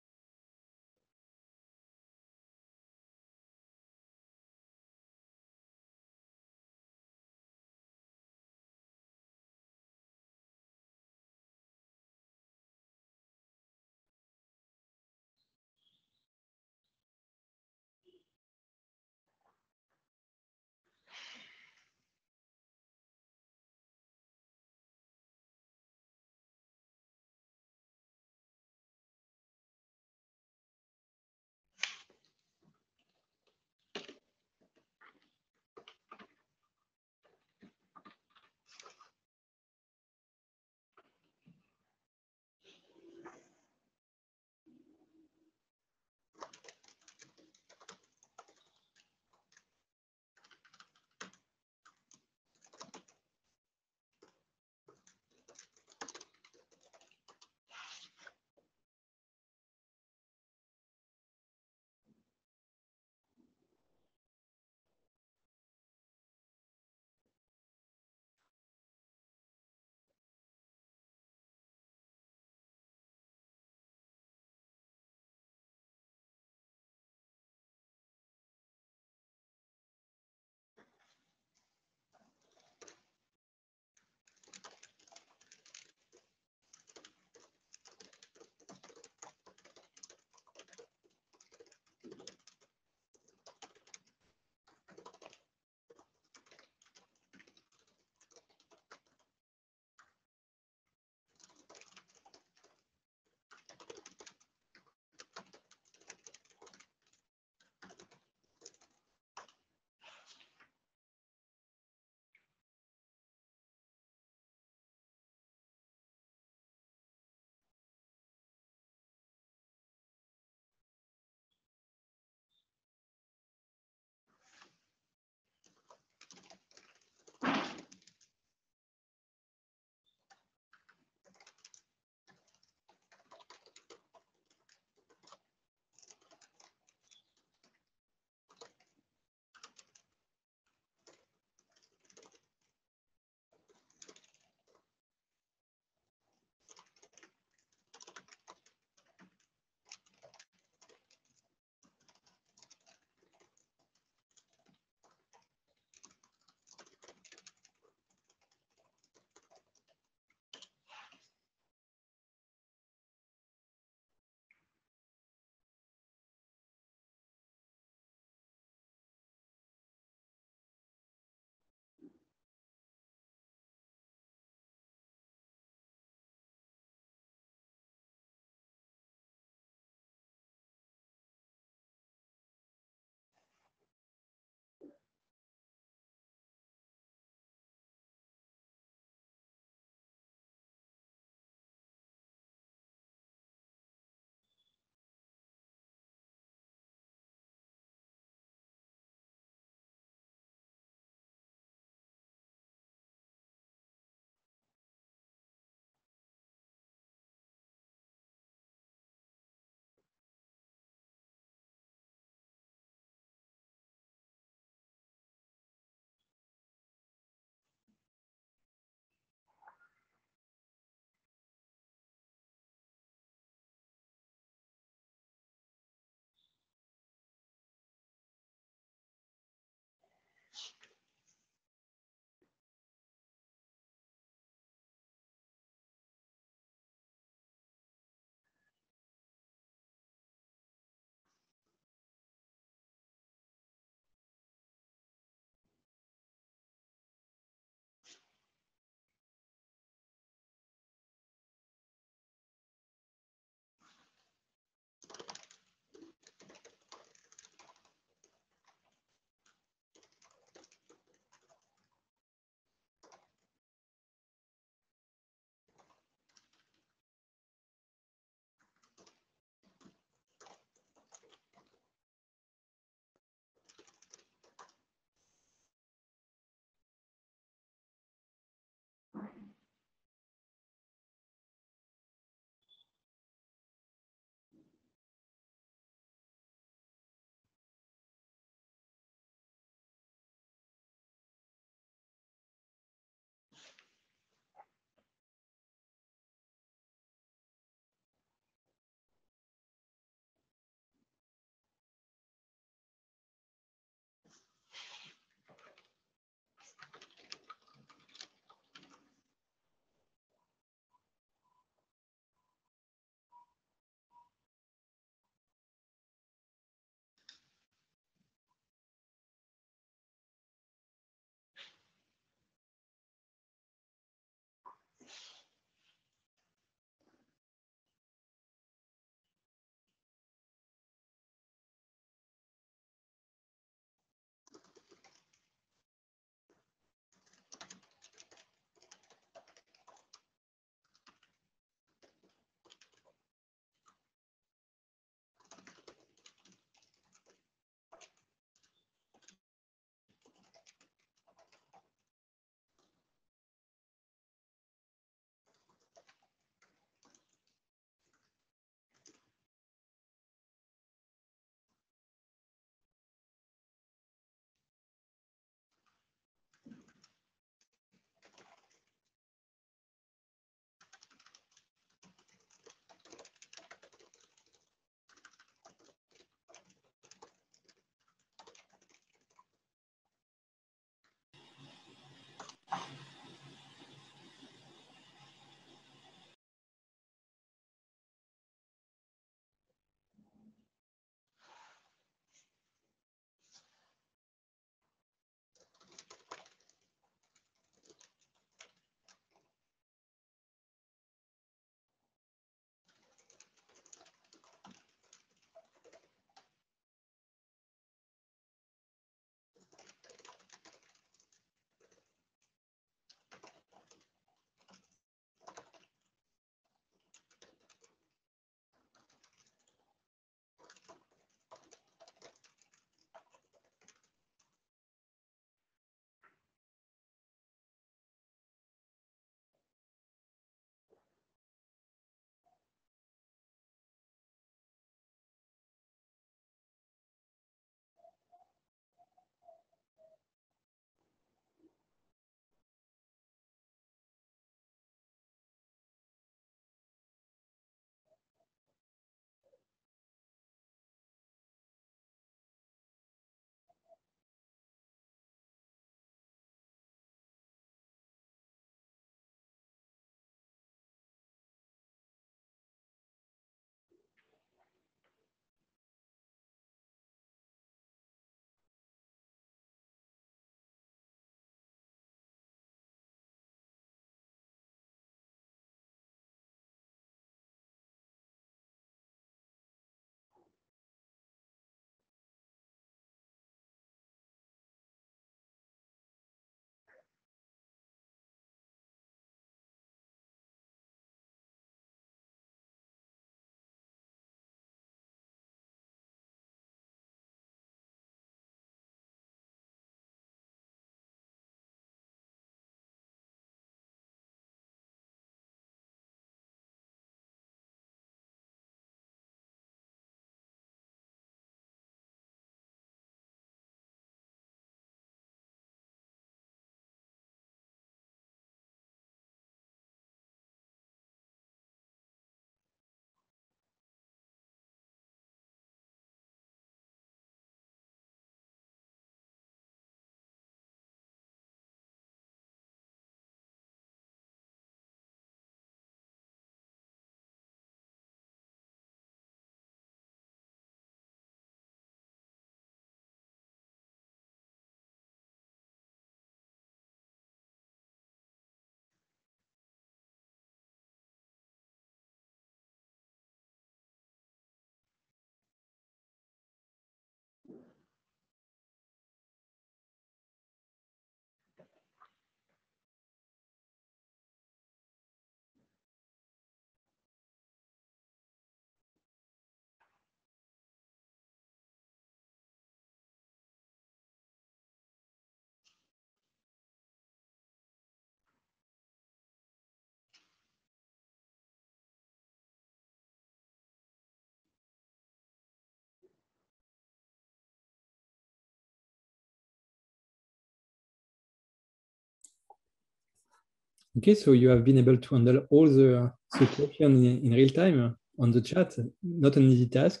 Okay, so you have been able to handle all the, the questions in, in real time on the chat. Not an easy task.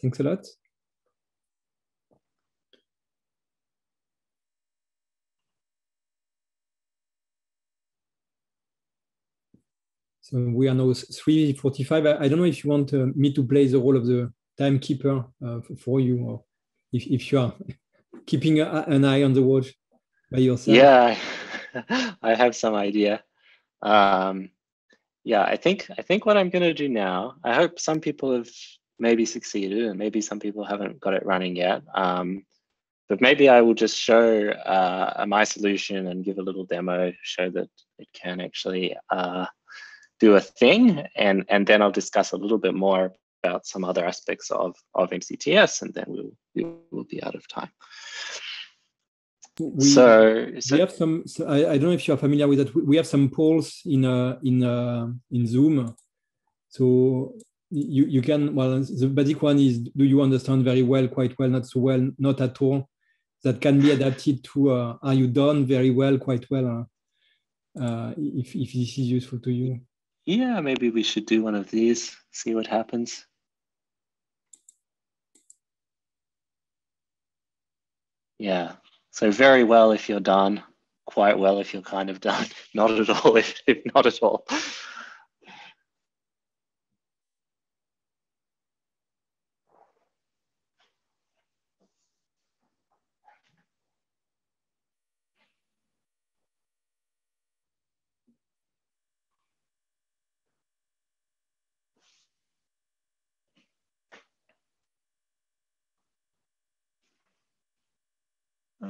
Thanks a lot. So we are now 3.45. I, I don't know if you want uh, me to play the role of the timekeeper uh, for you, or if, if you are *laughs* keeping a, an eye on the watch by yourself. Yeah, *laughs* I have some idea. Um, yeah, I think I think what I'm going to do now. I hope some people have maybe succeeded, and maybe some people haven't got it running yet. Um, but maybe I will just show uh, my solution and give a little demo, show that it can actually uh, do a thing, and and then I'll discuss a little bit more about some other aspects of of MCTS, and then we'll we will be out of time. We, so, so we have some. So I, I, don't know if you are familiar with that. We have some polls in uh, in uh, in Zoom. So you you can well the basic one is do you understand very well, quite well, not so well, not at all. That can be adapted to uh, are you done very well, quite well. Uh, if if this is useful to you. Yeah, maybe we should do one of these. See what happens. Yeah. So very well if you're done, quite well if you're kind of done, *laughs* not at all if, if not at all.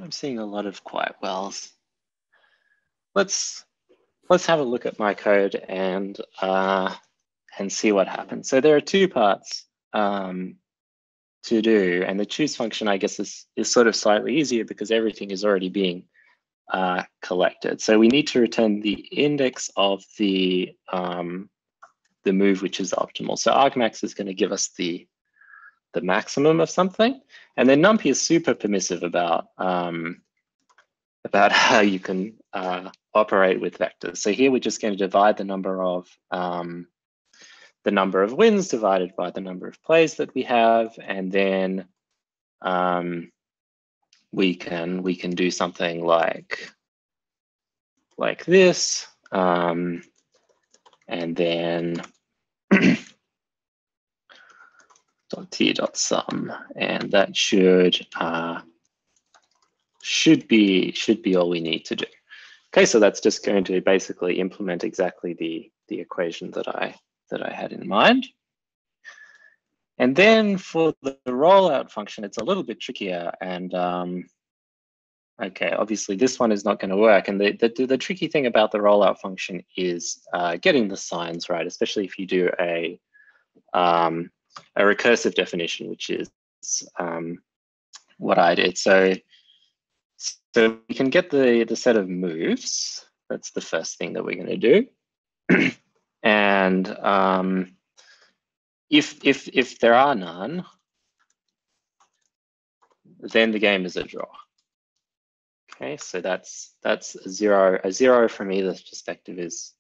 I'm seeing a lot of quiet wells. Let's let's have a look at my code and uh, and see what happens. So there are two parts um, to do, and the choose function, I guess, is is sort of slightly easier because everything is already being uh, collected. So we need to return the index of the um, the move which is optimal. So argmax is going to give us the the maximum of something. And then NumPy is super permissive about um, about *laughs* how you can uh, operate with vectors. So here we're just going to divide the number of um, the number of wins divided by the number of plays that we have, and then um, we can we can do something like like this, um, and then *clears throat* dot t dot sum, and that should uh, should be should be all we need to do. Okay, so that's just going to basically implement exactly the the equation that I that I had in mind. And then for the rollout function, it's a little bit trickier. And um, okay, obviously this one is not going to work. And the, the, the tricky thing about the rollout function is uh, getting the signs right, especially if you do a um, a recursive definition, which is um, what I did. So, so we can get the, the set of moves. That's the first thing that we're going to do. *clears throat* and um, if, if, if there are none, then the game is a draw. Okay, so that's that's a zero. A zero from either perspective is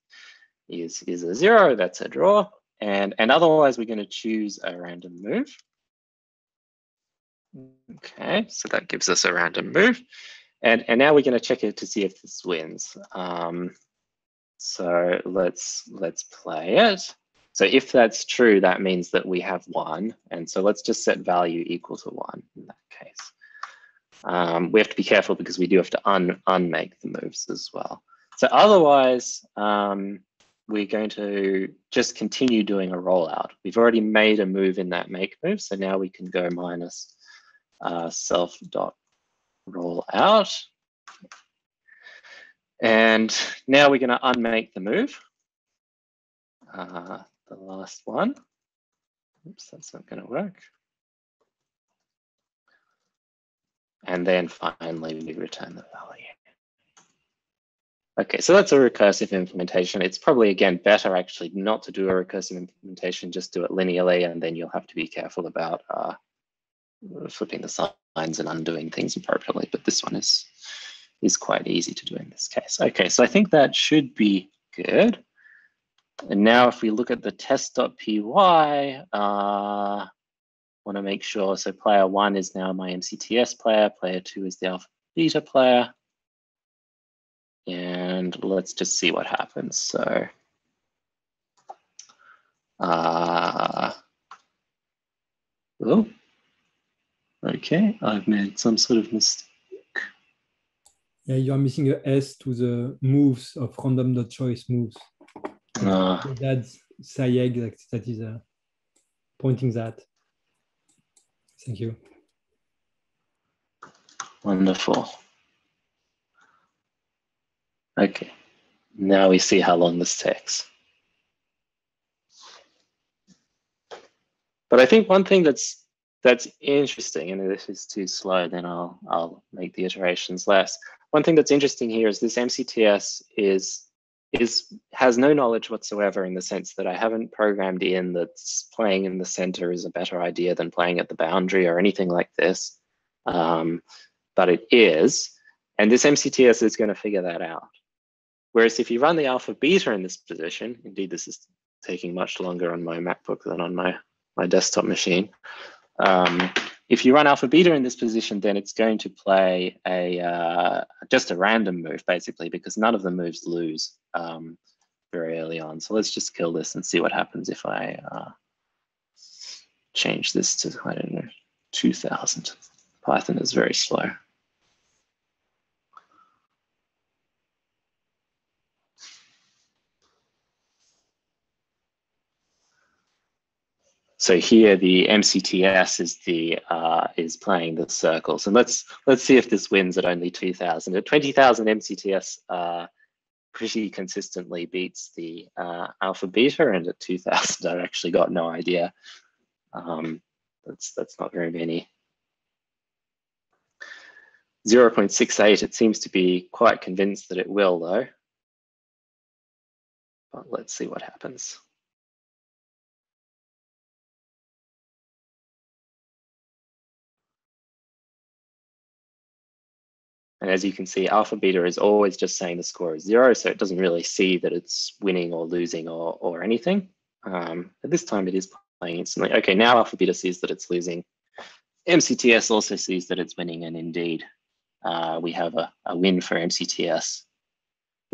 is is a zero. That's a draw. And, and otherwise, we're going to choose a random move. Okay, so that gives us a random move. And, and now we're going to check it to see if this wins. Um, so let's let's play it. So if that's true, that means that we have one. And so let's just set value equal to one in that case. Um, we have to be careful because we do have to un unmake the moves as well. So otherwise, um, we're going to just continue doing a rollout. We've already made a move in that make move, so now we can go minus uh, self dot rollout. And now we're going to unmake the move. Uh, the last one. Oops, that's not going to work. And then finally we return the value. Okay, so that's a recursive implementation. It's probably, again, better actually not to do a recursive implementation, just do it linearly, and then you'll have to be careful about uh, flipping the signs and undoing things appropriately. But this one is, is quite easy to do in this case. Okay, so I think that should be good. And now if we look at the test.py, uh, want to make sure, so player one is now my MCTS player, player two is the alpha beta player. And let's just see what happens. So, uh, oh, okay, I've made some sort of mistake. Yeah, you are missing a S to the moves of random.choice moves. Uh, That's SAYEG that is uh, pointing that. Thank you. Wonderful. Okay, now we see how long this takes. But I think one thing that's that's interesting, and if this is too slow, then I'll I'll make the iterations less. One thing that's interesting here is this MCTS is is has no knowledge whatsoever in the sense that I haven't programmed in that playing in the center is a better idea than playing at the boundary or anything like this. Um, but it is, and this MCTS is going to figure that out. Whereas if you run the alpha beta in this position, indeed this is taking much longer on my MacBook than on my, my desktop machine. Um, if you run alpha beta in this position, then it's going to play a uh, just a random move basically because none of the moves lose um, very early on. So let's just kill this and see what happens if I uh, change this to, I don't know, 2000. Python is very slow. So here the MCTS is the uh, is playing the circles, and let's let's see if this wins at only 2,000. At 20,000, MCTS uh, pretty consistently beats the uh, alpha beta, and at 2,000, I've actually got no idea. Um, that's that's not very many. 0.68, it seems to be quite convinced that it will though. But let's see what happens. And as you can see, alpha beta is always just saying the score is zero, so it doesn't really see that it's winning or losing or, or anything. Um, at this time, it is playing instantly. Okay, now alpha beta sees that it's losing. MCTS also sees that it's winning, and indeed, uh, we have a, a win for MCTS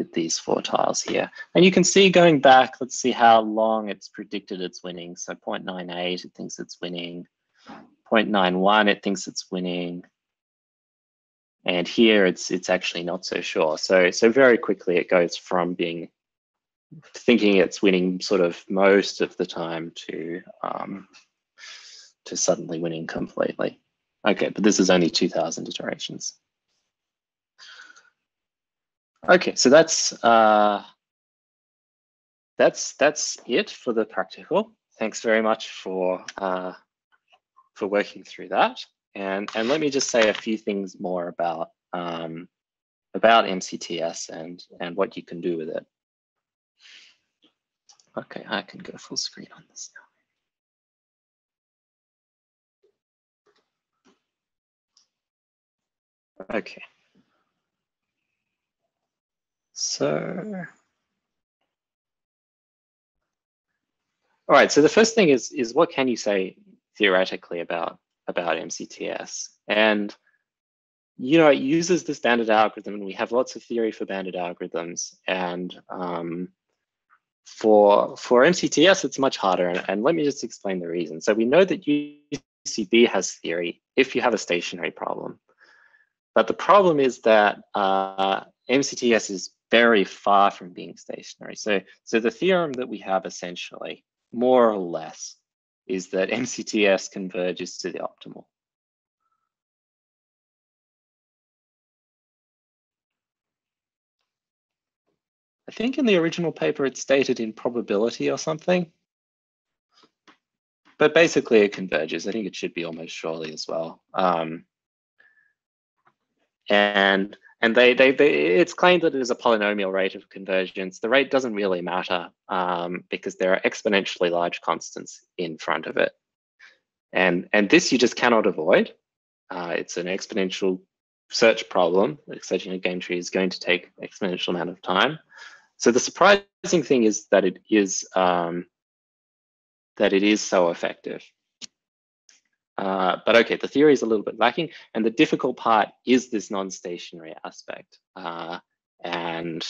with these four tiles here. And you can see going back, let's see how long it's predicted it's winning. So 0.98, it thinks it's winning. 0.91, it thinks it's winning. And here it's it's actually not so sure. So so very quickly it goes from being thinking it's winning sort of most of the time to um, to suddenly winning completely. Okay, but this is only 2,000 iterations. Okay, so that's uh, that's that's it for the practical. Thanks very much for uh, for working through that. And, and let me just say a few things more about, um, about MCTS and, and what you can do with it. Okay, I can go full screen on this now. Okay. So, all right, so the first thing is, is what can you say theoretically about about MCTS. And you know, it uses the standard algorithm, and we have lots of theory for bandit algorithms. And um, for for MCTS, it's much harder. And, and, let me just explain the reason. So we know that UCB has theory if you have a stationary problem. But the problem is that uh, MCTS is very far from being stationary. So, so the theorem that we have essentially, more or less, is that MCTS converges to the optimal. I think in the original paper it's stated in probability or something. But basically it converges. I think it should be almost surely as well. Um, and and they, they, they, it's claimed that it is a polynomial rate of convergence. The rate doesn't really matter um, because there are exponentially large constants in front of it. And, and this you just cannot avoid. Uh, it's an exponential search problem, searching a game tree is going to take exponential amount of time. So the surprising thing is that it is um, that it is so effective. Uh, but okay, the theory is a little bit lacking, and the difficult part is this non-stationary aspect. Uh, and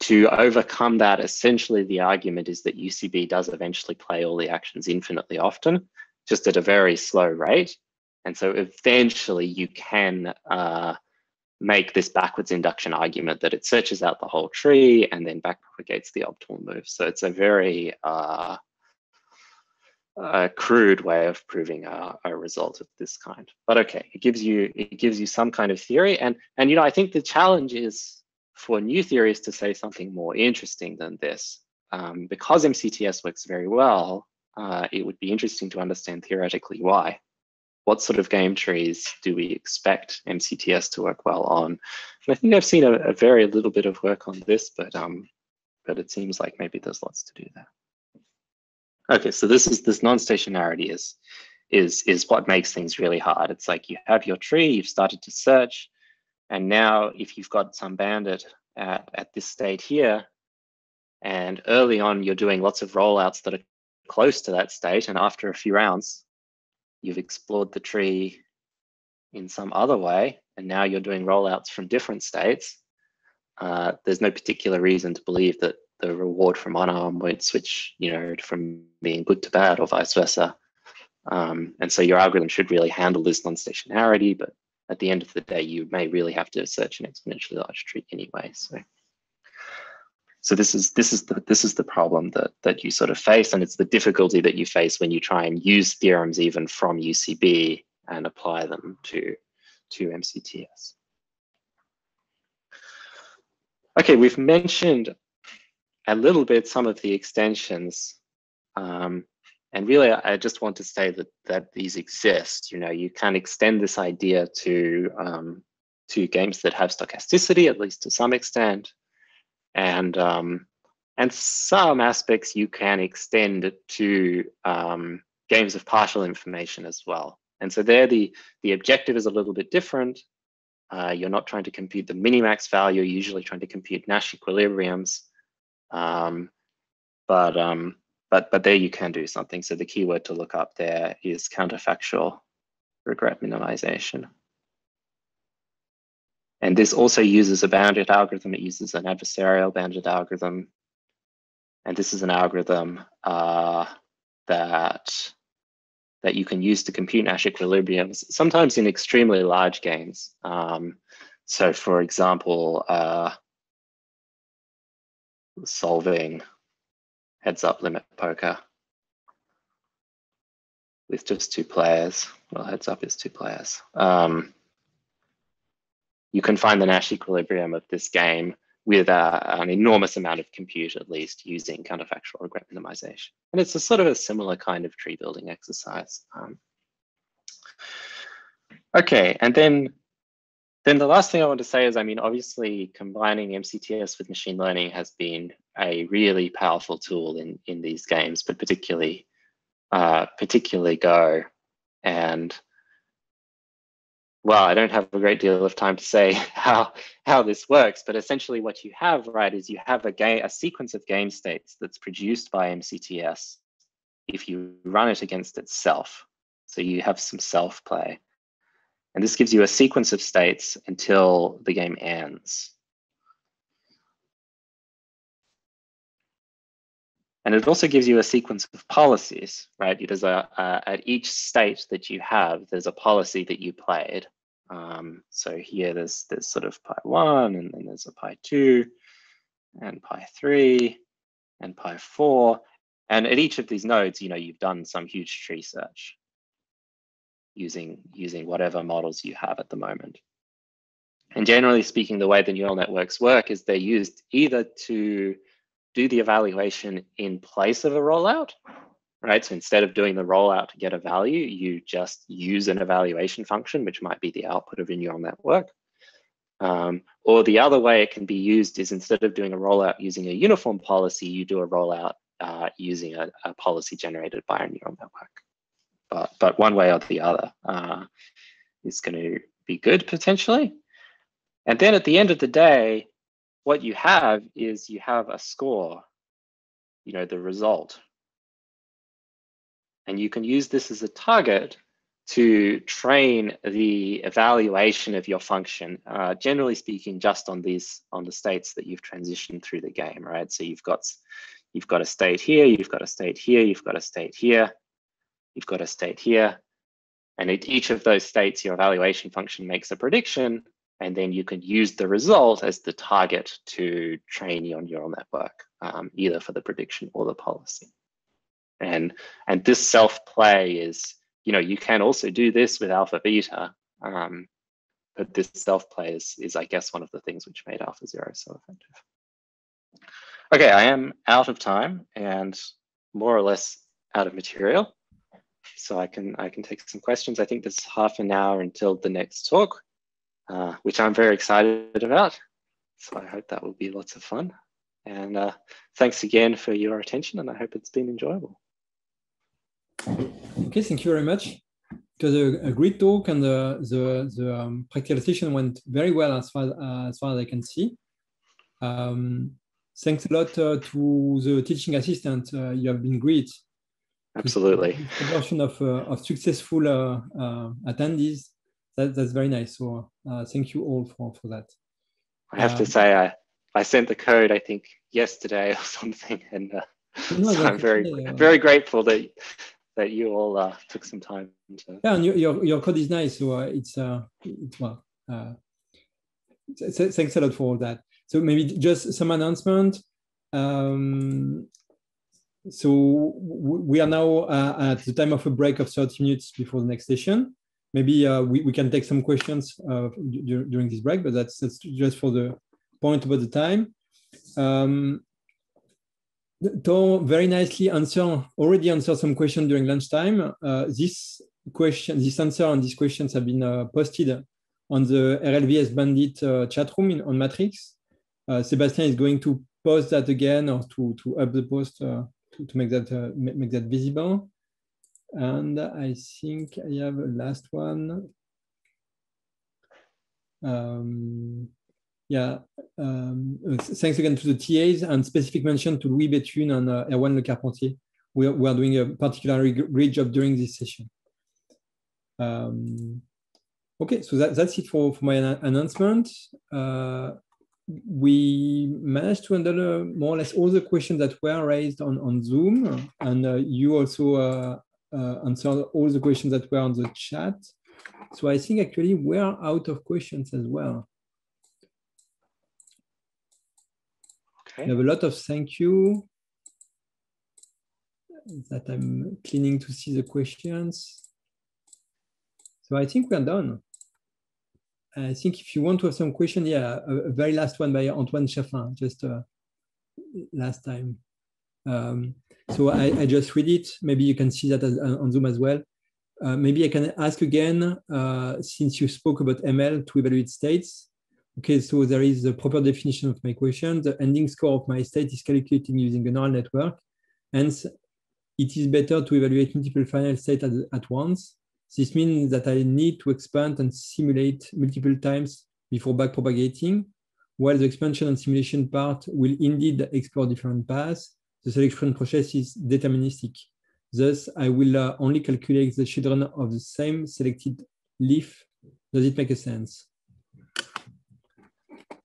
to overcome that, essentially the argument is that UCB does eventually play all the actions infinitely often, just at a very slow rate. And so eventually you can uh, make this backwards induction argument that it searches out the whole tree and then backpropagates the optimal move. So it's a very uh, a crude way of proving a, a, result of this kind. But okay, it gives you it gives you some kind of theory, and and you know I think the challenge is for new theories to say something more interesting than this. Um, because MCTS works very well, uh, it would be interesting to understand theoretically why. What sort of game trees do we expect MCTS to work well on? And I think I've seen a, a very little bit of work on this, but um, but it seems like maybe there's lots to do there. Okay, so this is this non-stationarity is is is what makes things really hard. It's like you have your tree, you've started to search, and now if you've got some bandit at, at this state here, and early on you're doing lots of rollouts that are close to that state, and after a few rounds, you've explored the tree in some other way, and now you're doing rollouts from different states. Uh, there's no particular reason to believe that the reward from one arm won't switch, you know, from being good to bad or vice versa. Um, and so your algorithm should really handle this non-stationarity, but at the end of the day, you may really have to search an exponentially large tree anyway. So, so this is this is the this is the problem that that you sort of face, and it's the difficulty that you face when you try and use theorems even from UCB and apply them to to MCTS. Okay, we've mentioned a little bit some of the extensions. Um, and really, I just want to say that that these exist. You know, you can extend this idea to um, to games that have stochasticity, at least to some extent, and um, and some aspects you can extend to um, games of partial information as well. And so there, the the objective is a little bit different. Uh, you're not trying to compute the minimax value. You're usually trying to compute Nash equilibriums. Um, but um, but but there you can do something. So the keyword to look up there is counterfactual regret minimization. And this also uses a bandit algorithm. It uses an adversarial bandit algorithm. And this is an algorithm uh, that that you can use to compute Nash equilibriums, sometimes in extremely large games. Um, so for example, uh, solving heads up limit poker with just two players. Well, heads up is two players. Um, you can find the Nash equilibrium of this game with uh, an enormous amount of compute, at least, using counterfactual regret minimization. And it's a sort of a similar kind of tree building exercise. Um, okay, and then then the last thing I want to say is, I mean, obviously combining MCTS with machine learning has been a really powerful tool in, in these games, but particularly, uh, particularly Go. And well, I don't have a great deal of time to say *laughs* how, how this works, but essentially what you have, right, is you have a game, a sequence of game states that's produced by MCTS if you run it against itself. So you have some self play. And this gives you a sequence of states until the game ends. And it also gives you a sequence of policies, right? There's a, uh, at each state that you have, there's a policy that you played. Um, so here there's, there's sort of pi one, and then there's a pi two, and pi three, and pi four. And at each of these nodes, you know, you've done some huge tree search using, using whatever models you have at the moment. And generally speaking, the way the neural networks work is they're used either to do the evaluation in place of a rollout, right? So instead of doing the rollout to get a value, you just use an evaluation function, which might be the output of a neural network. Um, or the other way it can be used is instead of doing a rollout using a uniform policy, you do a rollout uh, using a, a policy generated by a neural network but but one way or the other uh, is going to be good potentially. And then at the end of the day, what you have is you have a score, you know, the result. And you can use this as a target to train the evaluation of your function, uh, generally speaking, just on these on the states that you've transitioned through the game, right? So you've got you've got a state here, you've got a state here, you've got a state here, you've got a state here, and at each of those states, your evaluation function makes a prediction, and then you can use the result as the target to train your neural network, um, either for the prediction or the policy. And, and this self-play is, you know, you can also do this with alpha beta, um, but this self-play is, is, I guess, one of the things which made Alpha Zero so effective. Okay, I am out of time and more or less out of material so I can I can take some questions. I think there's half an hour until the next talk, uh, which I'm very excited about. So I hope that will be lots of fun. And uh, thanks again for your attention, and I hope it's been enjoyable. Okay, thank you very much. It was a, a great talk, and the the, the um, practical session went very well as far uh, as far as I can see. Um, thanks a lot uh, to the teaching assistant. Uh, you have been great Absolutely. Proportion of, uh, of successful uh, uh, attendees. That, that's very nice. So thank you all for, for that. I have to say, I, I sent the code, I think, yesterday *laughs* or something. And no, so I'm very, very grateful that that you all uh, took some time to. Yeah, and your, your, your code is nice. So uh, it's, uh, it's well, thanks a lot for all that. So maybe just some announcement. Um, so we are now uh, at the time of a break of 30 minutes before the next session. Maybe uh, we, we can take some questions uh, during this break, but that's, that's just for the point about the time. Um, Tor very nicely answer, already answered some questions during lunchtime. Uh, this question, this answer and these questions have been uh, posted on the RLVS Bandit uh, chat room in, on Matrix. Sebastian is going to post that again or to, to up the post to, to make that uh, make that visible. And I think I have a last one. Um, yeah, um, thanks again to the TAs and specific mention to Louis Béthune and uh, Erwan Le Carpentier. We are, we are doing a particularly great job during this session. Um, okay, so that, that's it for, for my announcement. Uh, we managed to handle uh, more or less all the questions that were raised on, on Zoom. And uh, you also uh, answered all the questions that were on the chat. So I think actually we're out of questions as well. Okay. We have a lot of thank you that I'm cleaning to see the questions. So I think we're done. I think if you want to have some question, yeah, a, a very last one by Antoine Chaffin, just uh, last time. Um, so I, I, just read it. Maybe you can see that as, on Zoom as well. Uh, maybe I can ask again, uh, since you spoke about ML to evaluate states. Okay, so there is a proper definition of my question. The ending score of my state is calculated using a neural network. Hence, it is better to evaluate multiple final states at, at once this means that I need to expand and simulate multiple times before backpropagating. While the expansion and simulation part will indeed explore different paths, the selection process is deterministic. Thus, I will uh, only calculate the children of the same selected leaf. Does it make a sense?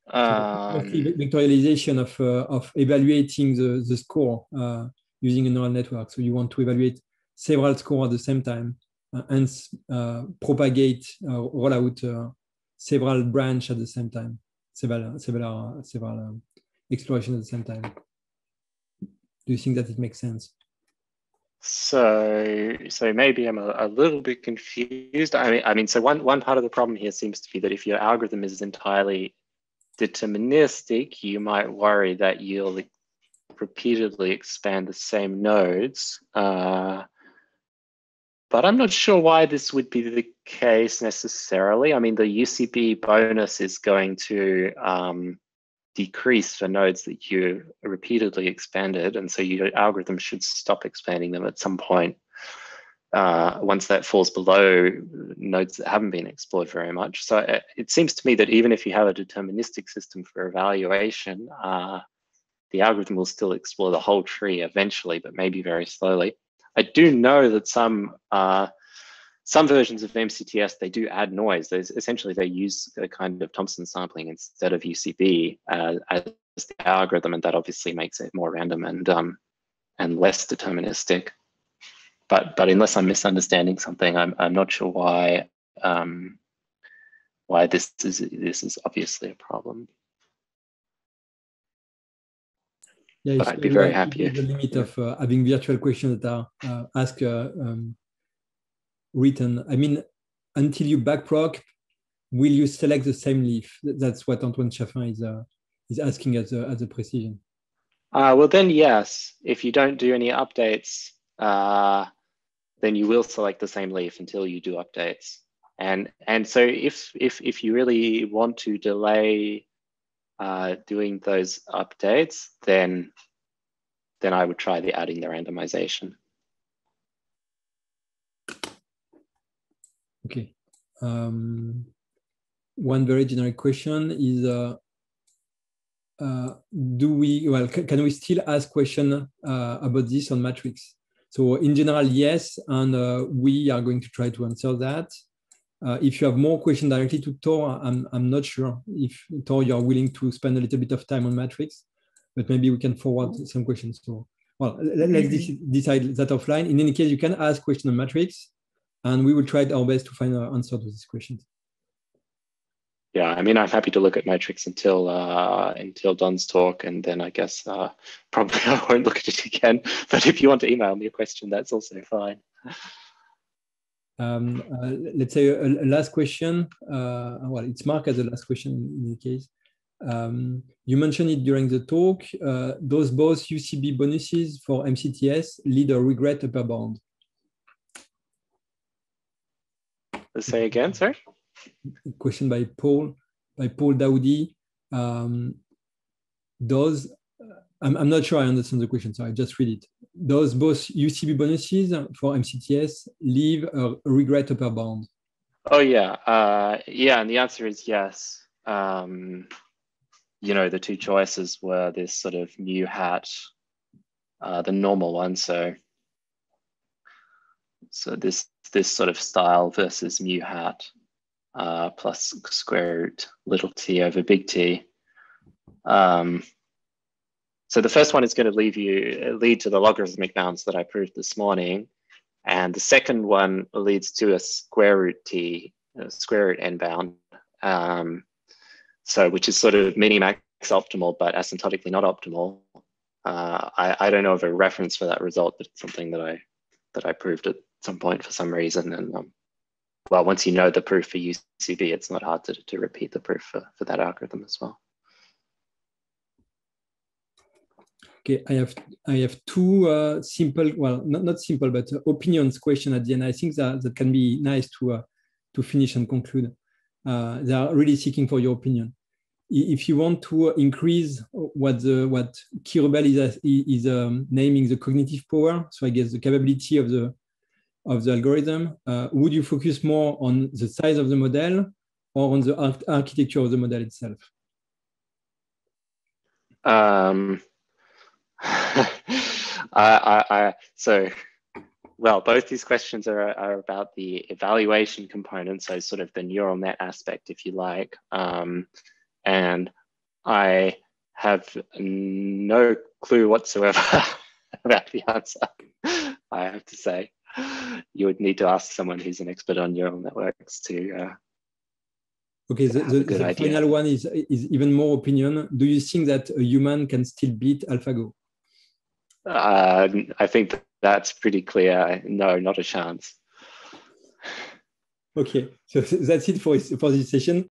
Um, vectorialization of, uh, of evaluating the, the score uh, using a neural network. So you want to evaluate several scores at the same time and uh, propagate, uh, roll out uh, several branch at the same time, several, several, several exploration at the same time. Do you think that it makes sense? So, so maybe I'm a, a, little bit confused. I mean, I mean, so one one part of the problem here seems to be that if your algorithm is entirely deterministic, you might worry that you'll repeatedly expand the same nodes. Uh, but I'm not sure why this would be the case necessarily. I mean, the UCB bonus is going to um, decrease the nodes that you repeatedly expanded, and so your algorithm should stop expanding them at some point. uh, once that falls below nodes that haven't been explored very much. So it, it, seems to me that even if you have a deterministic system for evaluation, uh, the algorithm will still explore the whole tree eventually, but maybe very slowly. I do know that some uh, some versions of MCTS they do add noise. There's essentially they use a kind of Thompson sampling instead of UCB uh, as the algorithm, and that obviously makes it more random and um, and less deterministic. But but unless I'm misunderstanding something, I'm I'm not sure why um, why this is this is obviously a problem. Yeah, but I'd be very happy. The limit of uh, having virtual questions that are uh, asked uh, um, written. I mean, until you backprop, will you select the same leaf? That's what Antoine Chaffin is uh, is asking as a as a precision. Uh, well, then yes. If you don't do any updates, uh, then you will select the same leaf until you do updates. And and so if if if you really want to delay uh, doing those updates, then then I would try the adding the randomization. Okay. Um, one very generic question is, uh, uh, do we, well, can we still ask question uh, about this on matrix? So in general, yes, and uh, we are going to try to answer that. Uh, if you have more questions directly to Tor, I'm, I'm not sure if Tor, you're willing to spend a little bit of time on matrix, but maybe we can forward some questions to, well, let, us decide that offline. In any case, you can ask questions on matrix and we will try our best to find an answer to these questions yeah, I mean, I'm happy to look at Matrix until uh, until Don's talk, and then I guess uh, probably *laughs* I won't look at it again. But if you want to email me a question, that's also fine. Um, uh, let's say a, a last question. Uh, well, it's marked as a last question in any case. Um, you mentioned it during the talk. Uh, those both UCB bonuses for MCTS lead a regret upper bound. Let's say again, sorry question by Paul, by Paul Dowdy. Um, does, I'm, I'm not sure I understand the question, so I just read it. Does both UCB bonuses for MCTS leave a regret upper bound? Oh yeah, uh, yeah, and the answer is yes. Um, you know, the two choices were this sort of mu hat, uh, the normal one. So, so this this sort of style versus mu hat uh, plus square root little t over big T. Um, so the first one is going to leave you lead to the logarithmic bounds that I proved this morning. And the second one leads to a square root t, square root n bound. Um, so which is sort of minimax optimal, but asymptotically not optimal. Uh, I, I don't know of a reference for that result, but it's something that I that I proved at some point for some reason. And um, well, once you know the proof for UCB, it's not hard to, to repeat the proof for, for that algorithm as well. Okay, I have I have two uh, simple, well, not, not simple, but uh, opinions question at the end. I think that, that can be nice to uh, to finish and conclude. Uh, they are really seeking for your opinion. If you want to increase what the what Kirubel is is um, naming the cognitive power, so I guess the capability of the of the algorithm, uh, would you focus more on the size of the model or on the arch architecture of the model itself? Um, *laughs* I, I, I, so, well, both these questions are, are about the evaluation component, so sort of the neural net aspect, if you like. Um, and I have no clue whatsoever *laughs* about the answer, I have to say you would need to ask someone who's an expert on neural networks to. Uh, okay, the, the, the final one is is even more opinion. Do you think that a human can still beat AlphaGo? Uh, I think that's pretty clear. No, not a chance. Okay, so *laughs* that's it for for this session.